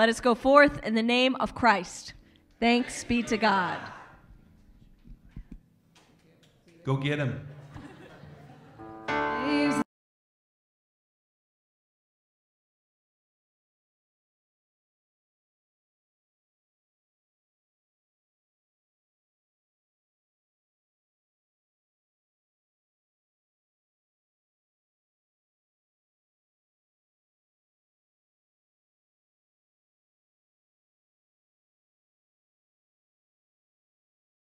Let us go forth in the name of Christ. Thanks be to God. Go get him.